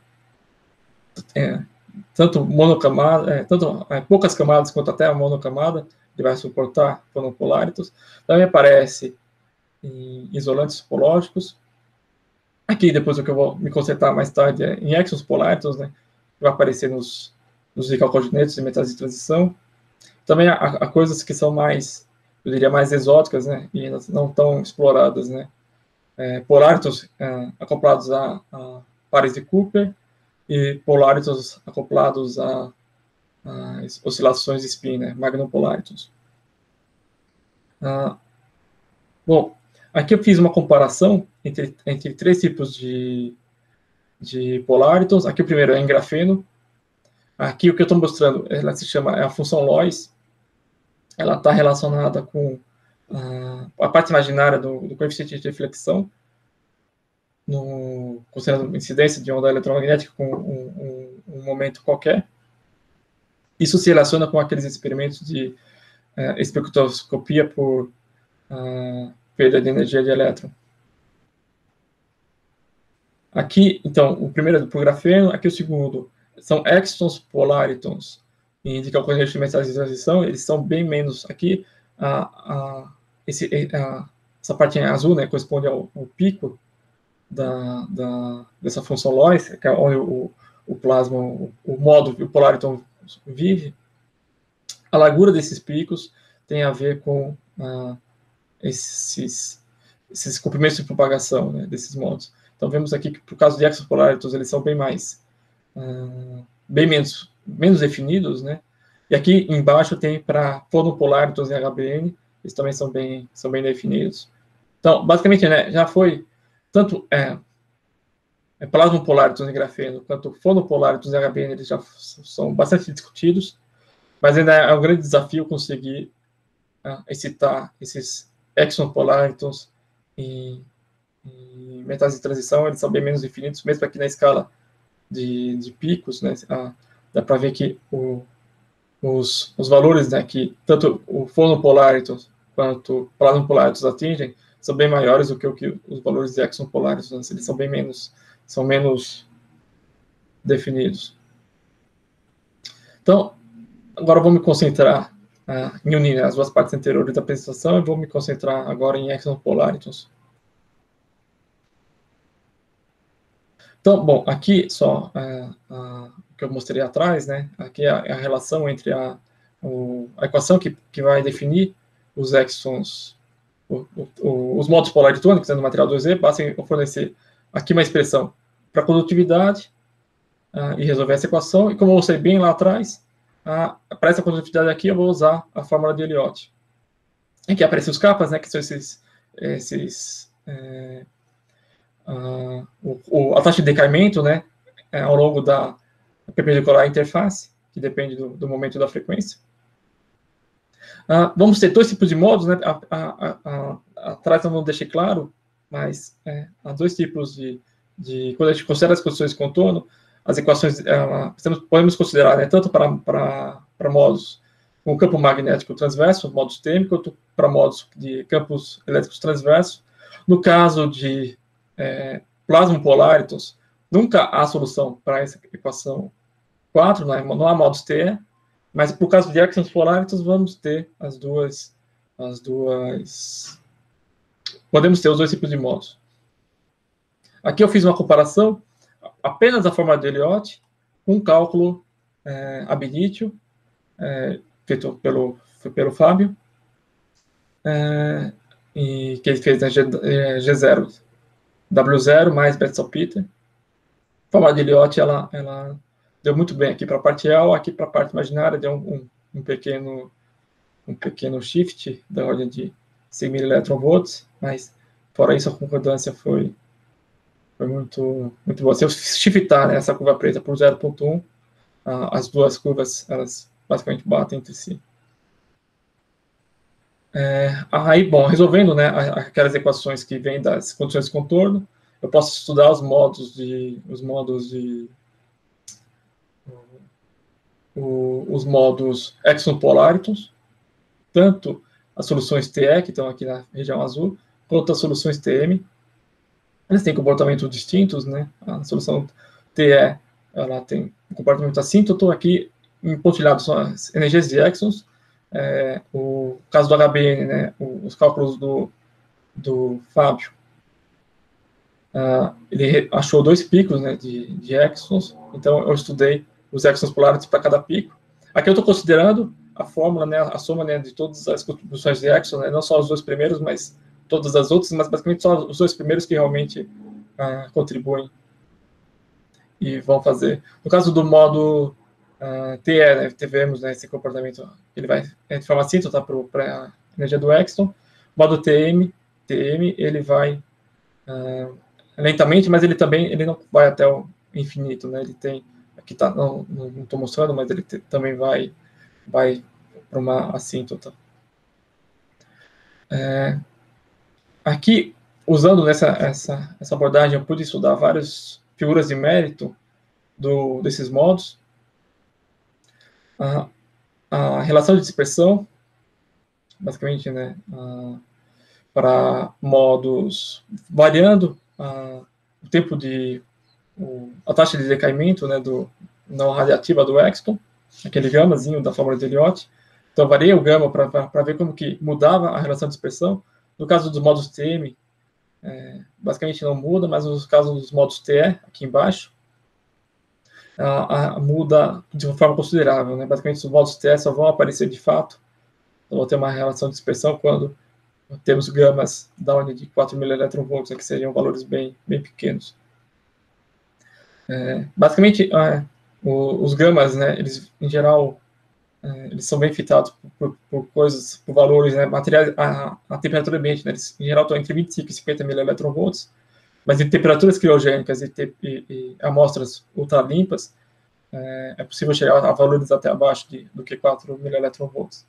Speaker 2: é, tanto monocamada, é, tanto é, poucas camadas quanto até a monocamada, ele vai suportar fonopoláritos. Também aparece em isolantes topológicos. Aqui, depois o que eu vou me concentrar mais tarde é em exons poláritos, né? Vai aparecer nos, nos ricalcogenetos e metais de transição. Também há, há, coisas que são mais, eu diria, mais exóticas, né? E não tão exploradas, né? É, poláritos é, acoplados a, a pares de Cooper e poláritos acoplados a as oscilações de spin, né, magnopolaritos. Ah, bom, aqui eu fiz uma comparação entre, entre três tipos de, de polaritons. Aqui o primeiro é em grafeno. Aqui o que eu estou mostrando, ela se chama é a função Lois. Ela está relacionada com ah, a parte imaginária do, do coeficiente de reflexão, no, considerando incidência de onda eletromagnética com um, um, um momento qualquer. Isso se relaciona com aqueles experimentos de uh, espectroscopia por uh, perda de energia de elétron. Aqui, então, o primeiro é do grafeno, aqui o segundo são exons polaritons de calculadores de mensagens de transição, eles são bem menos. Aqui, esse, essa parte em azul né, corresponde ao, ao pico da, da, dessa função lois, que é onde o, o plasma, o, o modo, o polariton vive. A largura desses picos tem a ver com ah, esses, esses comprimentos de propagação né, desses modos. Então, vemos aqui que, por causa de exopolaritos, eles são bem mais, ah, bem menos menos definidos, né? E aqui embaixo tem para fonopolaritos em HBN, eles também são bem, são bem definidos. Então, basicamente, né, já foi tanto é, é plasmopolaritos em grafeno quanto fonopolaritos em HBN, eles já são bastante discutidos, mas ainda é um grande desafio conseguir uh, excitar esses exopolaritos em, em metais de transição, eles são bem menos definidos, mesmo aqui na escala de, de picos, né, a, dá para ver que o, os, os valores né, que tanto o fonopolaritos quanto o plasmopolaritos atingem são bem maiores do que, o que os valores de exopolaritos, né, eles são bem menos, são menos definidos. Então, agora eu vou me concentrar uh, em unir né, as duas partes anteriores da apresentação e vou me concentrar agora em exopolaritos. Então, bom, aqui só uh, uh, que eu mostrei atrás, né? Aqui é a, é a relação entre a, o, a equação que, que vai definir os exons, o, o, os modos polaritônicos né, no material 2E, basta fornecer aqui uma expressão para condutividade uh, e resolver essa equação. E como eu mostrei bem lá atrás, uh, para essa condutividade aqui eu vou usar a fórmula de Elliott. Aqui aparecem os capas, né, que são esses, esses é, uh, o, a taxa de decaimento, né, é, ao longo da, perpendicular à interface, que depende do, do momento da frequência. Vamos ter dois tipos de modos, né? A, a, a, atrás não deixei claro, mas é, há dois tipos de, de, Quando a gente considera as condições de contorno, as equações uh, podemos considerar né, tanto para, modos com campo magnético transverso, modos TM, quanto para modos de campos elétricos transversos. No caso de é, plasma polaritos, Nunca há solução para essa equação 4, não, é, não há modos T, mas por causa de axons polaritos vamos ter as duas, as duas, podemos ter os dois tipos de modos. Aqui eu fiz uma comparação apenas da forma de Elliott com um cálculo é, é, feito pelo, pelo Fábio, é, e que ele fez na G, é, G0, W0 mais Betzel-Peter, forma de Elliott, ela, ela deu muito bem aqui para a parte real, aqui para a parte imaginária deu um, um, um, pequeno um pequeno shift da ordem de 100 mil electronvolts, mas fora isso a concordância foi foi muito muito boa. Se eu shiftar né, essa curva preta por 0.1, as duas curvas elas basicamente batem entre si. É, aí, bom, resolvendo né, aquelas equações que vêm das condições de contorno, eu posso estudar os modos de os modos de o, os modos exopolaritos, tanto as soluções TE, que estão aqui na região azul, quanto as soluções TM. Eles têm comportamentos distintos, né? A solução TE, ela tem um comportamento assíntota, aqui empontilhado são as energias de exons, é, o caso do HBN, né, os cálculos do, do Fábio, uh, ele achou dois picos né, de, de exons, então eu estudei os exons polares para cada pico. Aqui eu estou considerando a fórmula, né, a soma né, de todas as contribuições de exons, né, não só os dois primeiros, mas todas as outras, mas basicamente só os dois primeiros que realmente uh, contribuem e vão fazer. No caso do modo uh, TE, né, tivemos né, esse comportamento, ele vai é de forma assíntota para a energia do exon. Modo TM, TM, ele vai uh, lentamente, mas ele também ele não vai até o infinito, né? Ele tem aqui tá não não estou mostrando, mas ele te, também vai vai para uma assíntota. É, aqui usando nessa essa essa abordagem eu pude estudar várias figuras de mérito do desses modos. A, a relação de dispersão, basicamente, né? Para modos variando a, o tempo de o, a taxa de decaimento né, do não radiativa do Exton. aquele gamazinho da fórmula de Elliott. Então, variei o gama para ver como que mudava a relação de dispersão. No caso dos modos TM, é, basicamente não muda, mas no caso dos modos TE, aqui embaixo, a, a, muda de uma forma considerável. Né? Basicamente, os modos TE só vão aparecer de fato, então vão ter uma relação de dispersão quando temos gamas da ordem de 4 mil né, que seriam valores bem, bem pequenos. É, basicamente, é, o, os gamas, né, eles, em geral, eles são bem fitados por, por, coisas, por valores, né, materiais, a, a temperatura ambiente, né, eles, em geral, estão entre 25 e 50 mil eletronvolts, mas em temperaturas criogênicas e, te, e, e amostras ultralimpas, é, é possível chegar a valores até abaixo de, do que 4 mil eletronvolts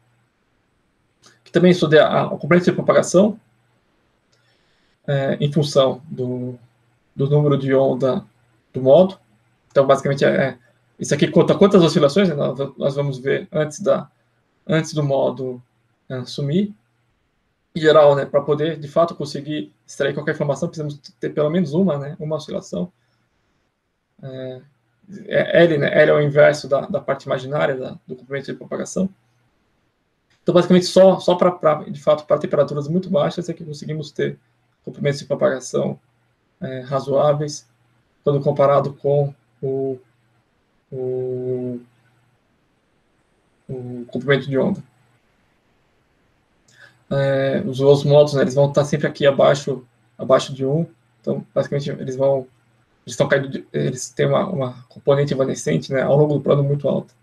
Speaker 2: que também estudei a, a de propagação é, em função do, do número de onda do modo. Então, basicamente, é, é isso aqui conta quantas oscilações né, nós, vamos ver antes, da, antes do modo é, sumir. Em geral, né, para poder, de fato, conseguir extrair qualquer informação, precisamos ter pelo menos uma, né, uma oscilação. É, é L, né, L é o inverso da, da parte imaginária da, do comprimento de propagação. Então, basicamente, só, só para, de fato, para temperaturas muito baixas é que conseguimos ter comprimentos de propagação é, razoáveis quando comparado com o, o, o comprimento de onda. É, os outros modos, né, eles vão estar sempre aqui abaixo, abaixo de 1, então, basicamente, eles vão, eles estão caindo, eles têm uma, uma componente evanescente, né, ao longo do plano muito alta.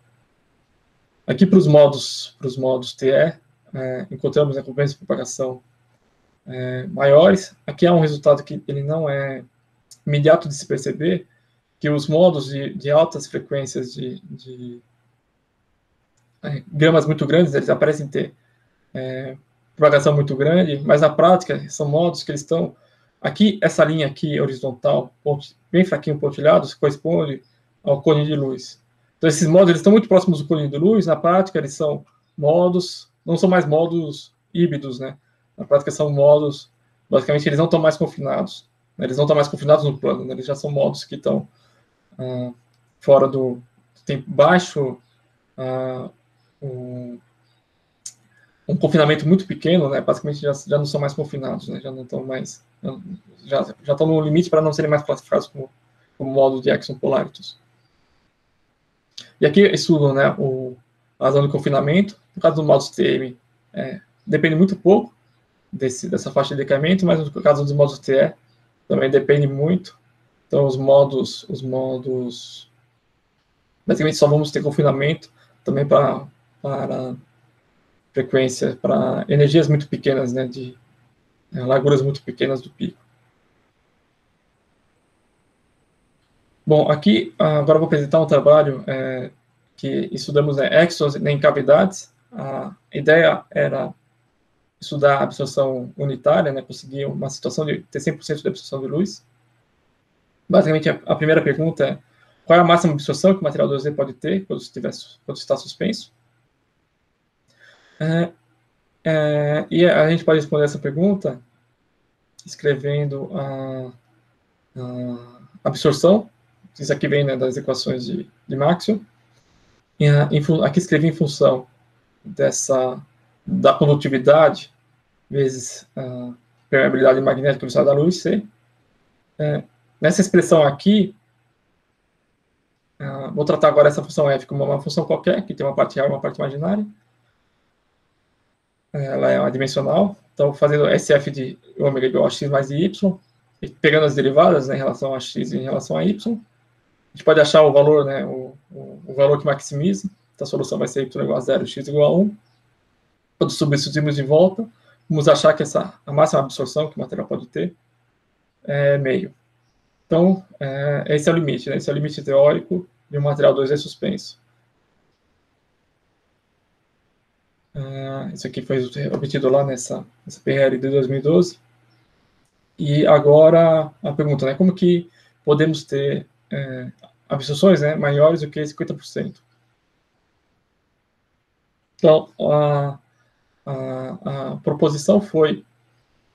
Speaker 2: Aqui para os modos, para os modos TE, é, encontramos né, componentes de propagação é, maiores. Aqui há um resultado que ele não é imediato de se perceber, que os modos de, de altas frequências de, de é, gramas muito grandes, eles aparecem ter é, propagação muito grande, mas na prática são modos que eles estão aqui essa linha aqui horizontal, bem fraquinho pontilhado, corresponde ao cone de luz. Então, esses modos eles estão muito próximos do colinho de luz. Na prática, eles são modos, não são mais modos híbridos, né? Na prática, são modos, basicamente, eles não estão mais confinados. Né? Eles não estão mais confinados no plano, né? eles já são modos que estão ah, fora do. tem baixo. Ah, um, um, confinamento muito pequeno, né? Basicamente, já, já não são mais confinados, né? Já não estão mais. Já, já estão no limite para não serem mais classificados como, como modo de Exxon Polaritus. E aqui estudam né, o, a zona de confinamento. No caso do modo TM, é, depende muito pouco desse, dessa faixa de decaimento, mas no caso dos modos TE, também depende muito. Então, os modos, os modos, basicamente só vamos ter confinamento também para, para frequência, para energias muito pequenas, né, de é, larguras muito pequenas do pico. Bom, aqui agora vou apresentar um trabalho é, que estudamos né, exos em cavidades. A ideia era estudar a absorção unitária, né, conseguir uma situação de ter 100% de absorção de luz. Basicamente, a, a, primeira pergunta é qual é a máxima absorção que o material 2D pode ter quando, estiver, quando está suspenso? É, é, e a gente pode responder essa pergunta escrevendo a, a absorção isso aqui vem né, das equações de, de Maxwell. E, em, aqui escrevi em função dessa da condutividade vezes a permeabilidade magnética do velocidade da luz, C. É, nessa expressão aqui, uh, vou tratar agora essa função f como uma função qualquer, que tem uma parte real e uma parte imaginária. Ela é uma dimensional, então fazendo SF de ômega igual a x mais y, pegando as derivadas né, em relação a x e em relação a y, a gente pode achar o valor, né, o, o, o valor que maximiza, então a solução vai ser y igual a 0, x igual a 1. Quando substituímos de volta, vamos achar que essa, a máxima absorção que o material pode ter é meio. Então, é, esse é o limite, né? esse é o limite teórico de um material 2D suspenso. Uh, isso aqui foi obtido lá nessa, nessa PRL de 2012. E agora a pergunta, né, como que podemos ter é, absorções né, maiores do que 50%. Então, a, a, a proposição foi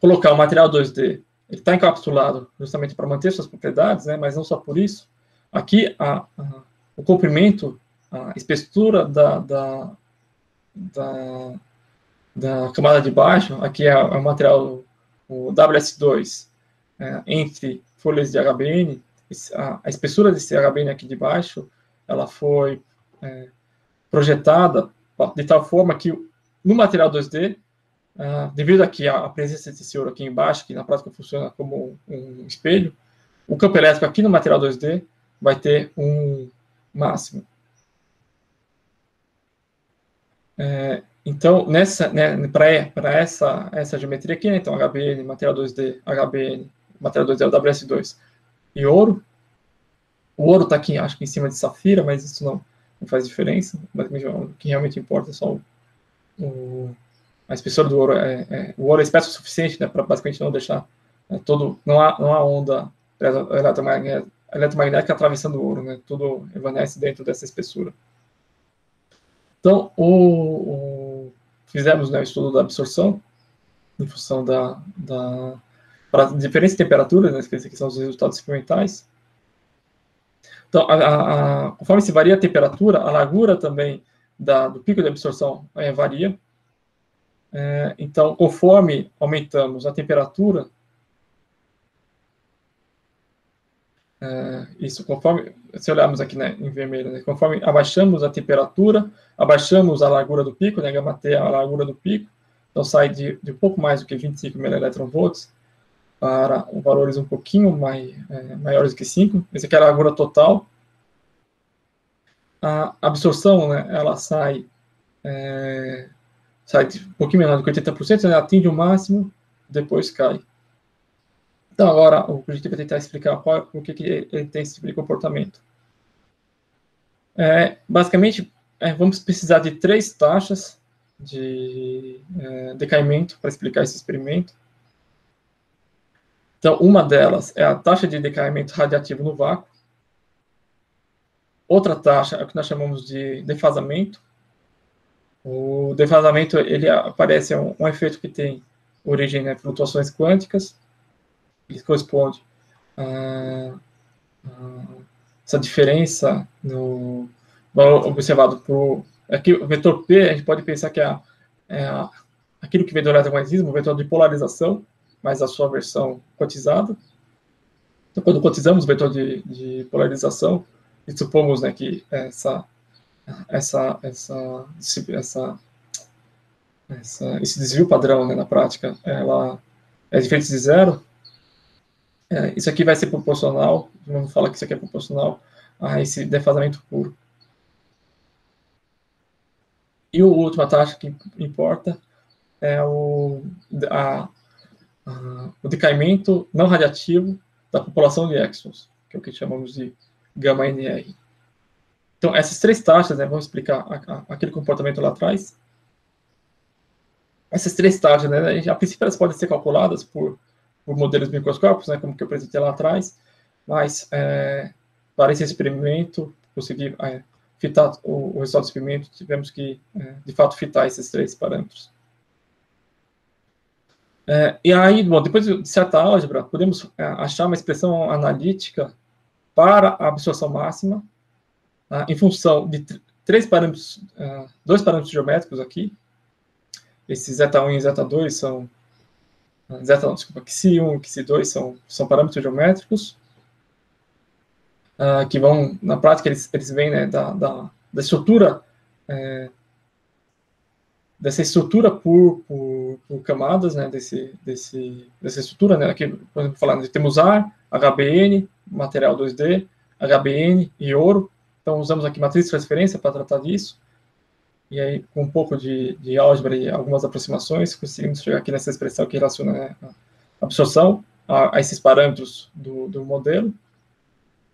Speaker 2: colocar o material 2D, ele está encapsulado justamente para manter suas propriedades, né, mas não só por isso. Aqui, a, a, o comprimento a espessura da, da, da, da, camada de baixo, aqui é, o material, o WS2, é, entre folhas de HBN, a, a, espessura desse HBN aqui de baixo, ela foi é, projetada de tal forma que no material 2D, uh, devido aqui à presença desse ouro aqui embaixo, que na prática funciona como um espelho, o campo elétrico aqui no material 2D vai ter um máximo. É, então, nessa, né, para essa, essa geometria aqui, né, então HBN, material 2D, HBN, material 2D é o WS2 e ouro. O ouro está aqui, acho que em cima de safira, mas isso não, não faz diferença. o que realmente importa é só o, o, a espessura do ouro. É, é, o ouro é espesso o suficiente né, para basicamente não deixar é, todo. Não há, não há onda eletromagnética, atravessando o ouro, né, tudo evanece dentro dessa espessura. Então, o, o, fizemos né, o estudo da absorção em função da, da para diferentes temperaturas, né, que são os resultados experimentais. Então, a, a, a, conforme se varia a temperatura, a largura também da, do pico de absorção é, varia. É, então, conforme aumentamos a temperatura, é, isso, conforme, se olharmos aqui né, em vermelho, né, conforme abaixamos a temperatura, abaixamos a largura do pico, né, gama T é a largura do pico, então sai de, de um pouco mais do que 25 mV para valores um pouquinho mais, é, maiores que 5. Esse aqui é a largura total. A absorção, né, ela sai, é, sai um pouquinho menor do que 80%, né, atinge o máximo, depois cai. Então, agora, o gente vai tentar explicar qual, o que, que ele tem esse tipo de comportamento. É, basicamente, é, vamos precisar de três taxas de é, decaimento para explicar esse experimento. Então, uma delas é a taxa de decaimento radiativo no vácuo. Outra taxa é o que nós chamamos de defasamento. O defasamento ele aparece é um, um efeito que tem origem em né, flutuações quânticas. Ele corresponde a, a essa diferença no valor observado por aqui o vetor P a gente pode pensar que é, é aquilo que vem do eletromagnetismo, o vetor de polarização mais a sua versão cotizada. Então, quando cotizamos o vetor de, de polarização, e supomos né, que essa, essa, essa, essa, essa, esse desvio padrão né, na prática ela é diferente de zero, é, isso aqui vai ser proporcional, vamos falar que isso aqui é proporcional a esse defasamento puro. E a última taxa que importa é o, a, uh, o decaimento não radiativo da população de exons, que é o que chamamos de gama-NR. Então, essas três taxas, né, vamos explicar a, a, aquele comportamento lá atrás. Essas três taxas, né, a princípio elas podem ser calculadas por, por modelos microscópicos, né, como que eu apresentei lá atrás, mas é, para esse experimento, conseguir é, fitar o, o, resultado do experimento, tivemos que, é, de fato, fitar esses três parâmetros. É, e aí, bom, depois de certa álgebra, podemos é, achar uma expressão analítica para a absorção máxima ah, em função de três parâmetros, ah, dois parâmetros geométricos aqui. Esses zeta1 e zeta2 são ah, zeta, desculpa, xi1 e xi2 são, são parâmetros geométricos uh, que vão, na prática, eles, eles vêm né, da, da, da estrutura é, dessa estrutura por, por, por, camadas, né, desse, desse, dessa estrutura, né, aqui, por exemplo, falando, temos ar, HBN, material 2D, HBN e ouro, então usamos aqui matriz de transferência para tratar disso, e aí com um pouco de, de álgebra e algumas aproximações, conseguimos chegar aqui nessa expressão que relaciona né, a absorção a, a, esses parâmetros do, do modelo.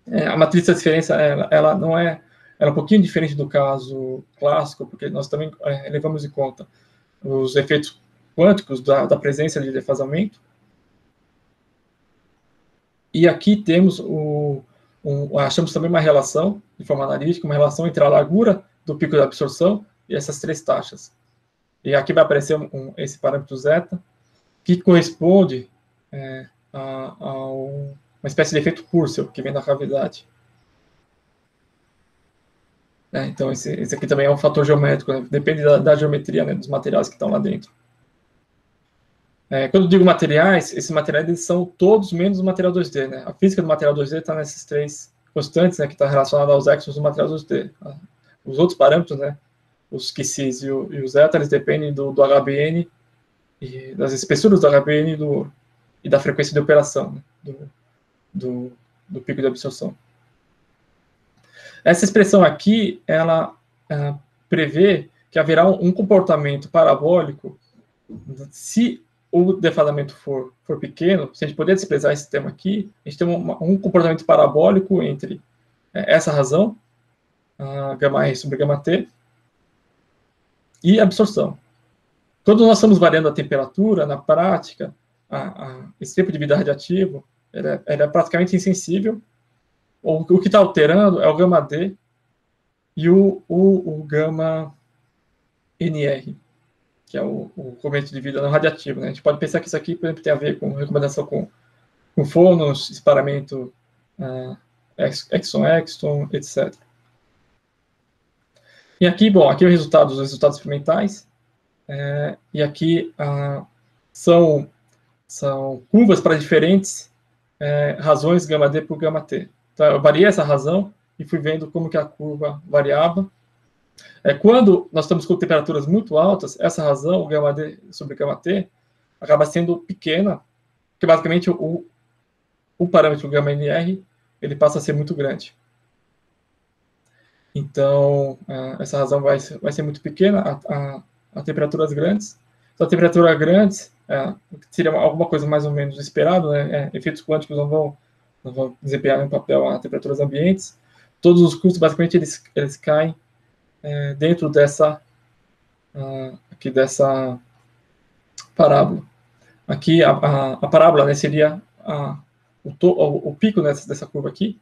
Speaker 2: É, a matriz de transferência, ela, ela não é era um pouquinho diferente do caso clássico, porque nós também é, levamos em conta os efeitos quânticos da, da presença de defasamento. E aqui temos o, um, achamos também uma relação, de forma analítica, uma relação entre a largura do pico de absorção e essas três taxas. E aqui vai aparecer um, um, esse parâmetro zeta, que corresponde é, a, a uma espécie de efeito Purcell, que vem da cavidade. Né? Então, esse, esse aqui também é um fator geométrico, né? depende da, da geometria né? dos materiais que estão lá dentro. É, quando eu digo materiais, esses materiais eles são todos menos o material 2D. Né? A física do material 2D está nesses três constantes, né, que está relacionado aos exos do material 2D. Os outros parâmetros, né, os QCs e o, e o zeta, eles dependem do, do HBN, e das espessuras do HBN do, e da frequência de operação, né, do, do, do pico de absorção. Essa expressão aqui, ela, ela prevê que haverá um comportamento parabólico se o defasamento for, for pequeno, se a gente puder desprezar esse tema aqui, a gente tem um, um comportamento parabólico entre é, essa razão, a gama R sobre gama T, e absorção. Quando nós estamos variando a temperatura, na prática, a, a, esse tempo de vida radiativo é, é praticamente insensível. O, o que está alterando é o gama D e o, o, o gama NR que é o, o comete de vida não radiativo. Né? A gente pode pensar que isso aqui, por exemplo, tem a ver com recomendação com, com fonos, disparamento uh, exon-exon, etc. E aqui, bom, aqui é o resultado dos resultados experimentais, é, e aqui uh, são, são curvas para diferentes é, razões gama D por gama T. Então, eu variei essa razão e fui vendo como que a curva variava, é, quando nós estamos com temperaturas muito altas, essa razão, o gama D sobre gama T, acaba sendo pequena, porque basicamente o, o parâmetro gama NR ele passa a ser muito grande. Então, é, essa razão vai, vai ser muito pequena a, a, a temperaturas grandes. Então, a temperatura grande é, seria alguma coisa mais ou menos esperado, né? É, efeitos quânticos não vão, não vão desempenhar um papel a temperaturas ambientes. Todos os custos, basicamente, eles, eles caem é, dentro dessa uh, aqui dessa parábola. Aqui a, a, a parábola né, seria a, o, to, o, o, pico nessa, dessa curva aqui.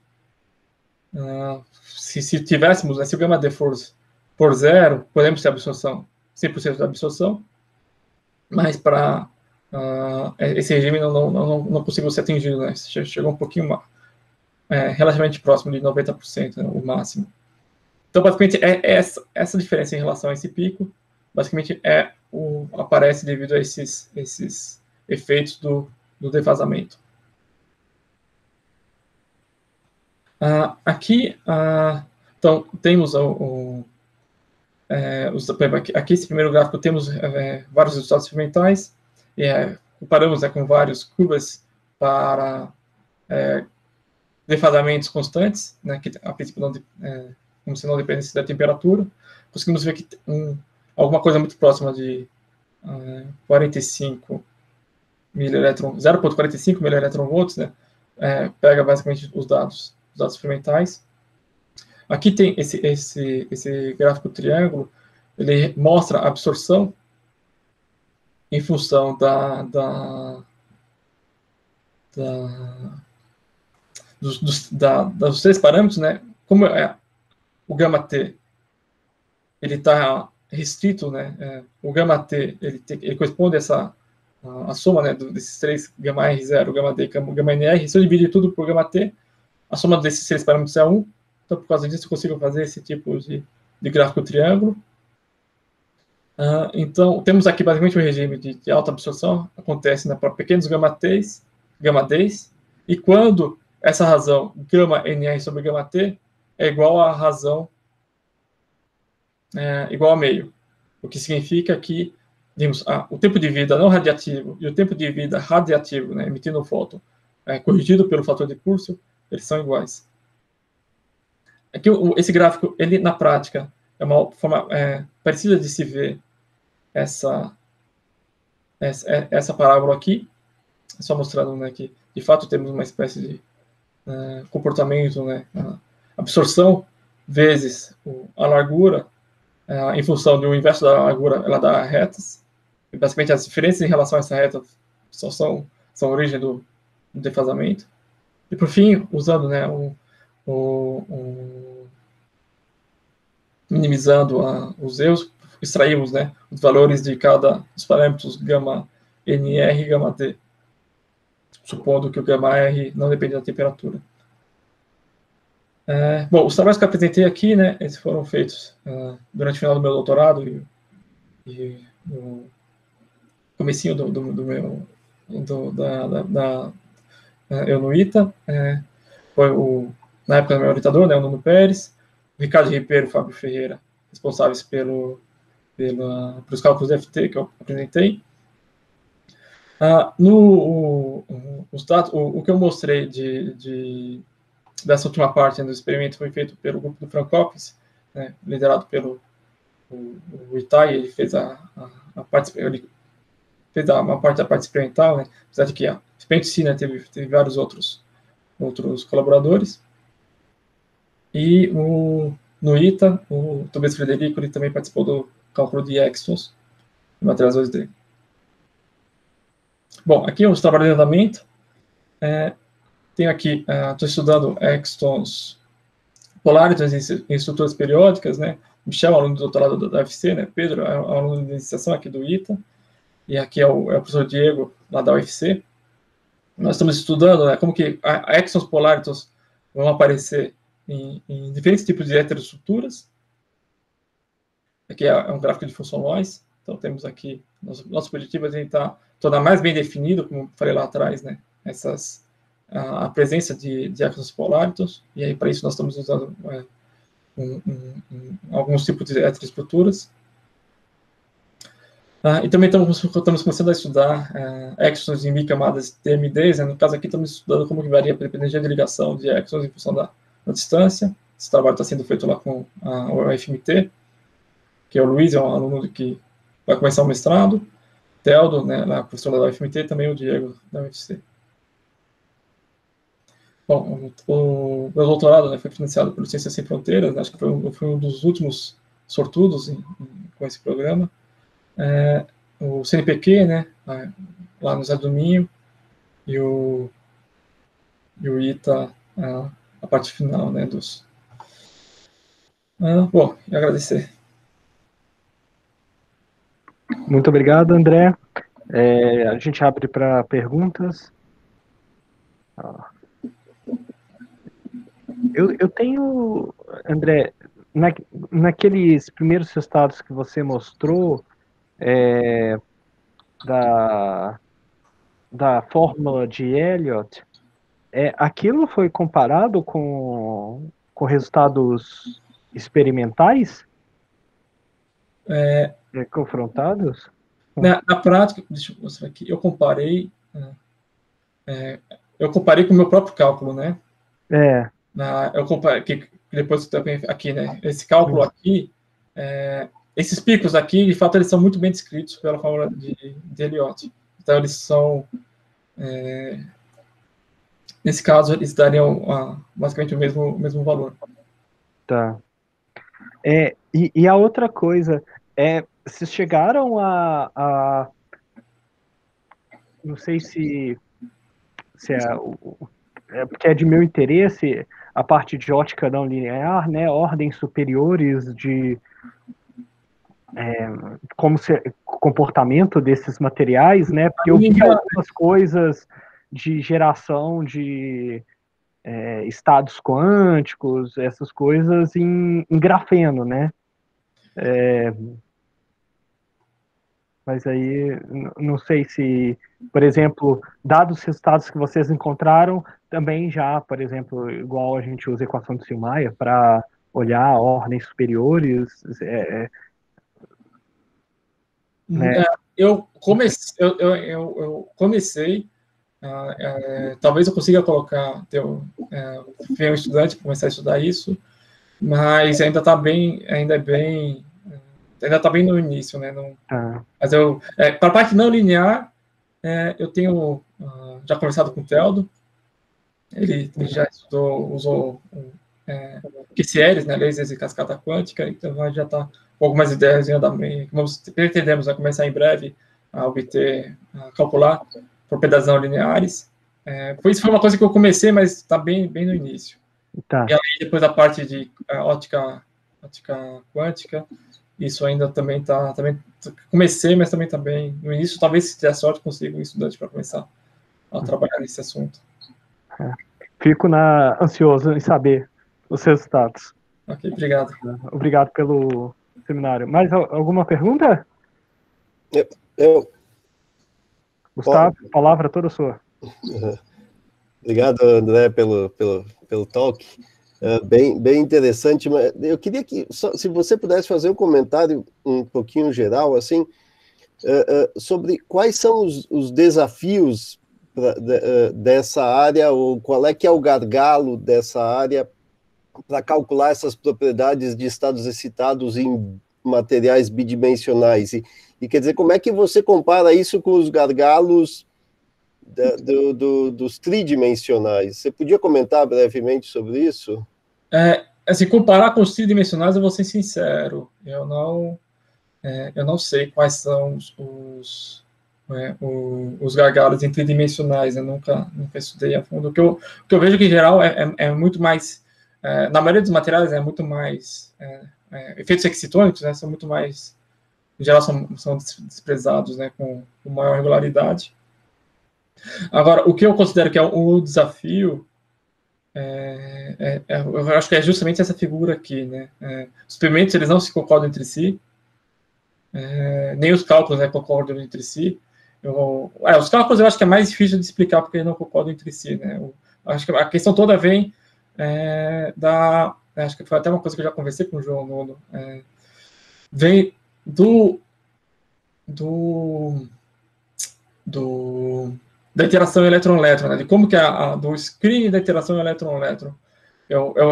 Speaker 2: Uh, se, se, tivéssemos, né, se o gama D for, for zero, podemos ter absorção, 100% da absorção, mas para uh, esse regime não, não, não, não conseguiu ser atingido, né, chegou um pouquinho é, relativamente próximo de 90%, né, o máximo. Então, basicamente, é essa, essa diferença em relação a esse pico, basicamente, é o, aparece devido a esses, esses efeitos do, do defasamento. Ah, aqui, ah, então, temos o, o é, os, aqui, aqui, esse primeiro gráfico, temos é, vários resultados experimentais, e é, comparamos né, com várias curvas para é, defasamentos constantes, né, que a princípio não, é, como se não dependesse da temperatura, conseguimos ver que um, alguma coisa muito próxima de uh, 45 milielectron, 0.45 milielectronvolts, né, é, pega basicamente os dados, os dados experimentais. Aqui tem esse, esse, esse gráfico triângulo, ele mostra a absorção em função da, da, da dos, dos, da, dos três parâmetros, né? Como é, o gama T ele está restrito, né? É, o gama T ele, ele corresponde a essa a, a soma né, desses três gama R0, gama D, gama NR. Se eu dividir tudo por gama T, a soma desses três parâmetros é 1. Então, por causa disso, eu consigo fazer esse tipo de, de gráfico triângulo. Uh, então, temos aqui basicamente um regime de, de alta absorção, acontece né, para pequenos gama T's, gama D's, e quando essa razão, gama NR sobre gama T, é igual a razão é, igual a meio, o que significa que digamos, ah, o tempo de vida não radiativo e o tempo de vida radiativo, né, emitindo o fóton, é, corrigido pelo fator de curso, eles são iguais. Aqui, esse gráfico, ele na prática, é uma forma é, parecida de se ver essa, essa, é, essa parábola aqui, só mostrando né, que, de fato, temos uma espécie de é, comportamento, né, absorção vezes a largura, é, em função do inverso da largura, ela dá retas. E, basicamente, as diferenças em relação a essa reta só são, são a origem do, do defasamento. E, por fim, usando né, o, o, o minimizando a, os erros, extraímos né, os valores de cada dos parâmetros gama NR e gama T, supondo que o gama R não depende da temperatura. É, bom, os trabalhos que apresentei aqui, né, eles foram feitos uh, durante o final do meu doutorado e, e no comecinho do, do, do meu do, da, da, da eu no ITA, é, foi o, na época, meu orientador, né, o Nuno Pérez, o Ricardo Ribeiro o Fábio Ferreira, responsáveis pelo, pela, pelos cálculos FT que eu apresentei. Ah, no, o, dados, o, o, que eu mostrei de, de, dessa última parte do experimento foi feito pelo grupo do Frank Hopkins, né, liderado pelo o, o Itai, ele fez a, a, a parte, ele fez a, uma parte da parte experimental, né, apesar de que a experimento sim, né, teve, teve vários outros, outros colaboradores. E o, no ITA, o Tobias Frederico ele também participou do cálculo de extons em materiais 2D. Bom, aqui os trabalhos de andamento. É, tenho aqui, estou uh, estudando extons polares em, em, estruturas periódicas, né? Michel, aluno do doutorado da UFC, né? Pedro, é aluno de iniciação aqui do ITA. E aqui é o, é o professor Diego, lá da UFC. Nós estamos estudando né, como que extons polares vão aparecer em, em, diferentes tipos de heteroestruturas. Aqui é, é um gráfico de função lois. Então, temos aqui, nosso, nosso objetivo é tentar tornar mais bem definido, como falei lá atrás, né, essas, a, presença de, de átomos poláritos, e aí para isso nós estamos usando é, um, um, um, alguns tipos de heteroestruturas. Ah, e também estamos, estamos começando a estudar exons em bicamadas TMDs, né? no caso aqui estamos estudando como que varia a dependência de ligação de exons em função da, da distância. Esse trabalho está sendo feito lá com a, o FMT, que é o Luiz, é um aluno que vai começar o mestrado, Teldo, né, lá, professor da UFMT, também o Diego, da UFC. Bom, o, meu doutorado né, foi financiado pelo Ciências Sem Fronteiras, acho que foi um, dos últimos sortudos em, em, com esse programa. É, o CNPq, né, lá no Zé Domingo, e o, e o ITA, a, a parte final né, dos. Ah, bom, e agradecer.
Speaker 1: Muito obrigado, André. É, a gente abre para perguntas. Eu, eu tenho, André, na, naqueles primeiros resultados que você mostrou é, da, da fórmula de Elliott, é, aquilo foi comparado com, com resultados experimentais?
Speaker 2: É,
Speaker 1: é, confrontados?
Speaker 2: Na, na, prática, deixa eu mostrar aqui, eu comparei, né, é, eu comparei com o meu próprio cálculo, né?
Speaker 1: É.
Speaker 2: Na, eu comparei, que depois também aqui, né? Esse cálculo aqui, é, esses picos aqui, de fato, eles são muito bem descritos pela fórmula de, de Elliott. Então, eles são, é, nesse caso, eles dariam ah, basicamente o mesmo, o mesmo valor.
Speaker 1: Tá. É, e, e a outra coisa, é, vocês chegaram a, a, não sei se, se é, é porque é de meu interesse a parte de ótica não linear, né, ordens superiores de é, como se, comportamento desses materiais, né, porque eu vi algumas coisas de geração de é, estados quânticos, essas coisas em, em grafeno, né, é, mas aí não sei se, por exemplo, dados os resultados que vocês encontraram, também já, por exemplo, igual a gente usa a equação de Silmaia para olhar ordens superiores. É, é
Speaker 2: né? É, eu comecei, eu, eu, eu comecei uh, é, talvez eu consiga colocar, ter é, um estudante começar a estudar isso, mas ainda está bem, ainda é bem ainda está bem no início, né? Não, ah. Mas eu, é, para a parte não linear, é, eu tenho uh, já conversado com o Teldo, ele, ele já estudou, usou é, QCLs, né, lasers e cascata quântica, então já está com algumas ideias em andamento. Vamos, pretendemos né, começar em breve a obter, a calcular propriedades não lineares. É, isso foi uma coisa que eu comecei, mas está bem, bem no início. Tá. E aí, depois a parte de ótica, ótica quântica, isso ainda também está. Também comecei, mas também está bem. No início, talvez, se der sorte, consiga um estudante para começar a trabalhar nesse assunto.
Speaker 1: É. Fico na, ansioso em saber os resultados.
Speaker 2: Ok, obrigado.
Speaker 1: Obrigado pelo seminário. Mais alguma pergunta?
Speaker 4: Eu, eu...
Speaker 1: Gustavo, Bom, palavra toda sua.
Speaker 4: Obrigado, André, pelo, pelo, pelo talk. Uh, bem, bem interessante, mas eu queria que, só, se você pudesse fazer um comentário um pouquinho geral, assim, uh, uh, sobre quais são os, os desafios pra, de, dessa área, ou qual é que é o gargalo dessa área para calcular essas propriedades de estados excitados em materiais bidimensionais. E, e, quer dizer, como é que você compara isso com os gargalos da, do, do, dos tridimensionais? Você podia comentar brevemente sobre isso?
Speaker 2: É, assim, comparar com os tridimensionais, eu vou ser sincero, eu não, é, eu não sei quais são os, os, é, os gargalos em tridimensionais, eu nunca, nunca estudei a fundo. O que eu, o que eu vejo que, em geral, é, é, é muito mais é, na maioria dos materiais é muito mais. É, efeitos excitônicos né, são muito mais. Em geral, são, são desprezados né, com, com maior regularidade. Agora, o que eu considero que é o desafio é, é, é, eu acho que é justamente essa figura aqui, né? É, os experimentos eles não se concordam entre si, é, nem os cálculos né, concordam entre si. Eu, é, os cálculos eu acho que é mais difícil de explicar porque eles não concordam entre si, né? Eu, acho que a questão toda vem da. Acho que foi até uma coisa que eu já conversei com o João Nuno. Vem do. do. do da interação elétron-elétron, né, de como que a, a, do screening da interação elétron-elétron. Eu, eu,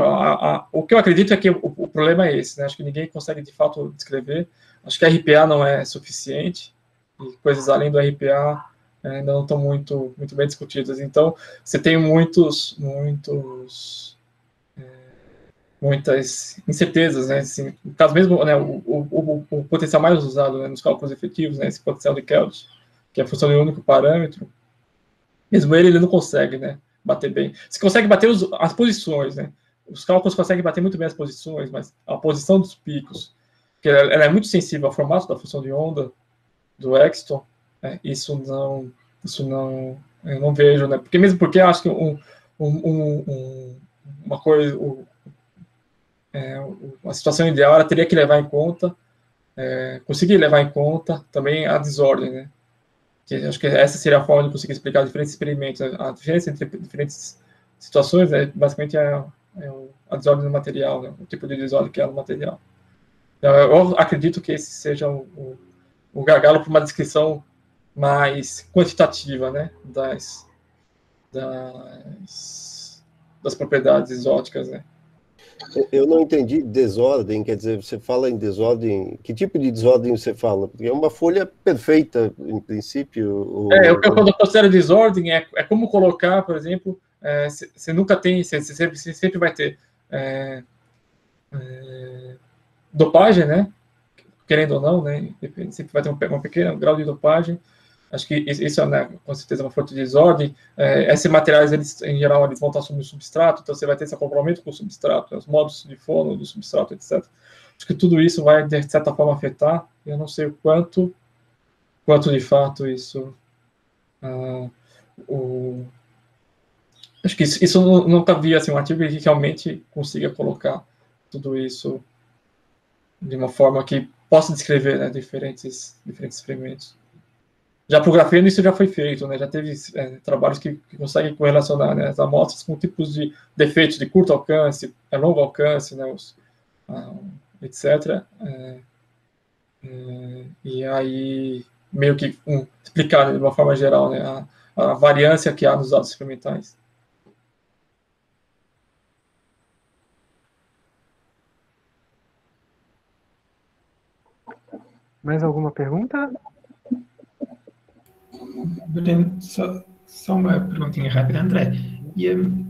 Speaker 2: o que eu acredito é que o, o, problema é esse, né? Acho que ninguém consegue de fato descrever. Acho que RPA não é suficiente e coisas além do RPA é, ainda não estão muito, muito bem discutidas. Então, você tem muitos, muitos, é, muitas incertezas, né? Assim, no caso mesmo, né, o, o, o, potencial mais usado né, nos cálculos efetivos, né, esse potencial de Kelvin, que é a função de um único parâmetro, mesmo ele, ele não consegue, né, bater bem. Você consegue bater os, as posições, né? Os cálculos conseguem bater muito bem as posições, mas a posição dos picos, que ela, ela é muito sensível ao formato da função de onda do Exton, é, isso não, isso não, eu não vejo, né? Porque mesmo porque eu acho que um, um, um, uma coisa, um, é, uma situação ideal, ela teria que levar em conta, é, conseguir levar em conta também a desordem, né? Que acho que essa seria a forma de conseguir explicar diferentes experimentos. A diferença entre diferentes situações é basicamente a, é a desordem do material, né? o tipo de desordem que é no material. Então, eu acredito que esse seja o, o, o gargalo para uma descrição mais quantitativa, né, das, das, das propriedades exóticas, né.
Speaker 4: Eu não entendi desordem, quer dizer, você fala em desordem, que tipo de desordem você fala? Porque é uma folha perfeita, em princípio.
Speaker 2: É, o que eu considero desordem é, é como colocar, por exemplo, você é, nunca tem, você sempre, sempre vai ter é, é, dopagem, né? Querendo ou não, né? Sempre vai ter um, um pequeno grau de dopagem. Acho que isso é, né, com certeza, uma fonte de desordem. É, esses materiais, eles, em geral, eles vão estar sobre o substrato, então você vai ter esse acoplamento com o substrato, os modos de fono do substrato, etc. Acho que tudo isso vai, de certa forma, afetar. Eu não sei o quanto, quanto de fato isso. Uh, o, acho que isso, isso nunca vi assim, um artigo que realmente consiga colocar tudo isso de uma forma que possa descrever né, diferentes, diferentes. Já o grafeno isso já foi feito, né? Já teve é, trabalhos que, que, conseguem correlacionar né, as amostras com tipos de defeitos de curto alcance, é, longo alcance, né? Os, ah, etc. É, é, e aí meio que um, explicar de uma forma geral né, a, a variância que há nos dados experimentais.
Speaker 1: Mais alguma pergunta?
Speaker 3: Só, só uma perguntinha rápida, André. E, um,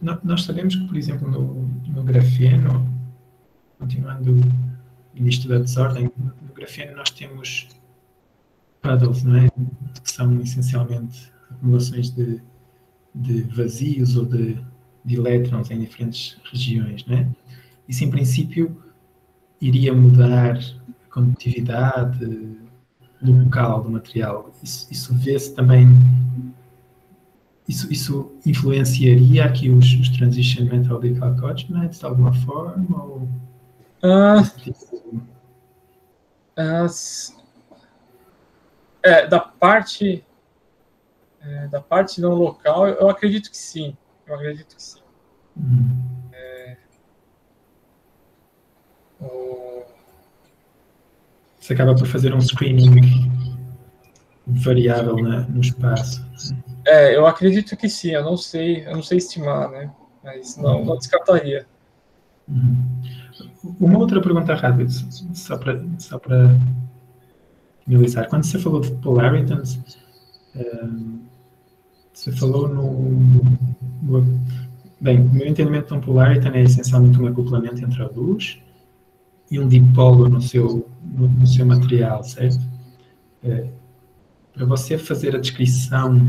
Speaker 3: nós sabemos que, por exemplo, no, no grafeno, continuando início da desordem, no grafeno nós temos puddles, não é? Que são essencialmente acumulações de, de vazios ou de, de elétrons em diferentes regiões, não é? Isso, em princípio, iria mudar a condutividade, local do material. Isso, isso vê-se também isso, isso influenciaria aqui os, os transition mental glycogenates de alguma forma? Ou...
Speaker 2: Uh, uh, é, da parte é, da parte não local, eu acredito que sim. Eu acredito que sim. Uhum. É,
Speaker 3: o... Você acaba por fazer um screening variável né, no espaço.
Speaker 2: É, eu acredito que sim. Eu não sei, eu não sei estimar, né? Mas não, não descartaria.
Speaker 3: Uhum. Uma outra pergunta rápida, só para só para finalizar. Quando você falou de polaritons, um, você falou no, no, Bem, o meu entendimento de um polariton é essencialmente um acoplamento entre a luz e um dipolo no seu, no, no seu material, certo? É, para você fazer a descrição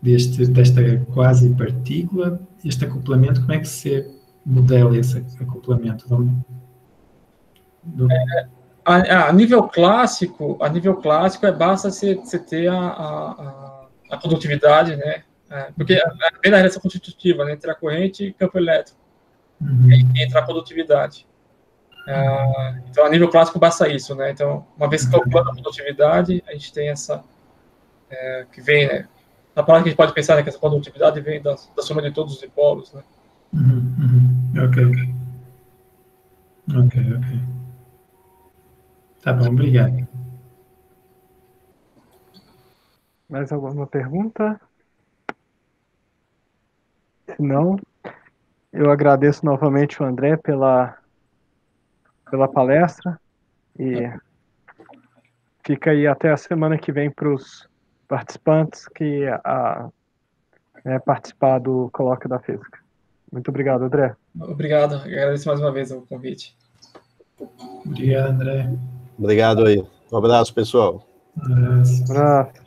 Speaker 3: deste, desta quase partícula, este acoplamento, como é que você modela esse acoplamento? Vamos...
Speaker 2: É, a, a, nível clássico, a nível clássico é basta você, você ter a, a, a, condutividade, né? É, porque é na relação constitutiva né, entre a corrente e campo elétrico, uhum. entre a condutividade. É, então, a nível clássico, basta isso, né? Então, uma vez calculando a condutividade, a gente tem essa é, que vem, né? Na palavra que a gente pode pensar né, que essa condutividade vem da, da soma de todos os dipolos, né?
Speaker 3: Uhum, uhum. Ok. Ok, ok. Tá bom, obrigado.
Speaker 1: Mais alguma pergunta? Se não, eu agradeço novamente o André pela, pela palestra e fica aí até a semana que vem para os participantes que a, né, participar do Coloca da Física. Muito obrigado, André.
Speaker 2: Obrigado, agradeço mais uma vez o convite.
Speaker 3: Obrigado, André.
Speaker 4: Obrigado aí. Um abraço, pessoal.
Speaker 3: Um abraço. Um abraço.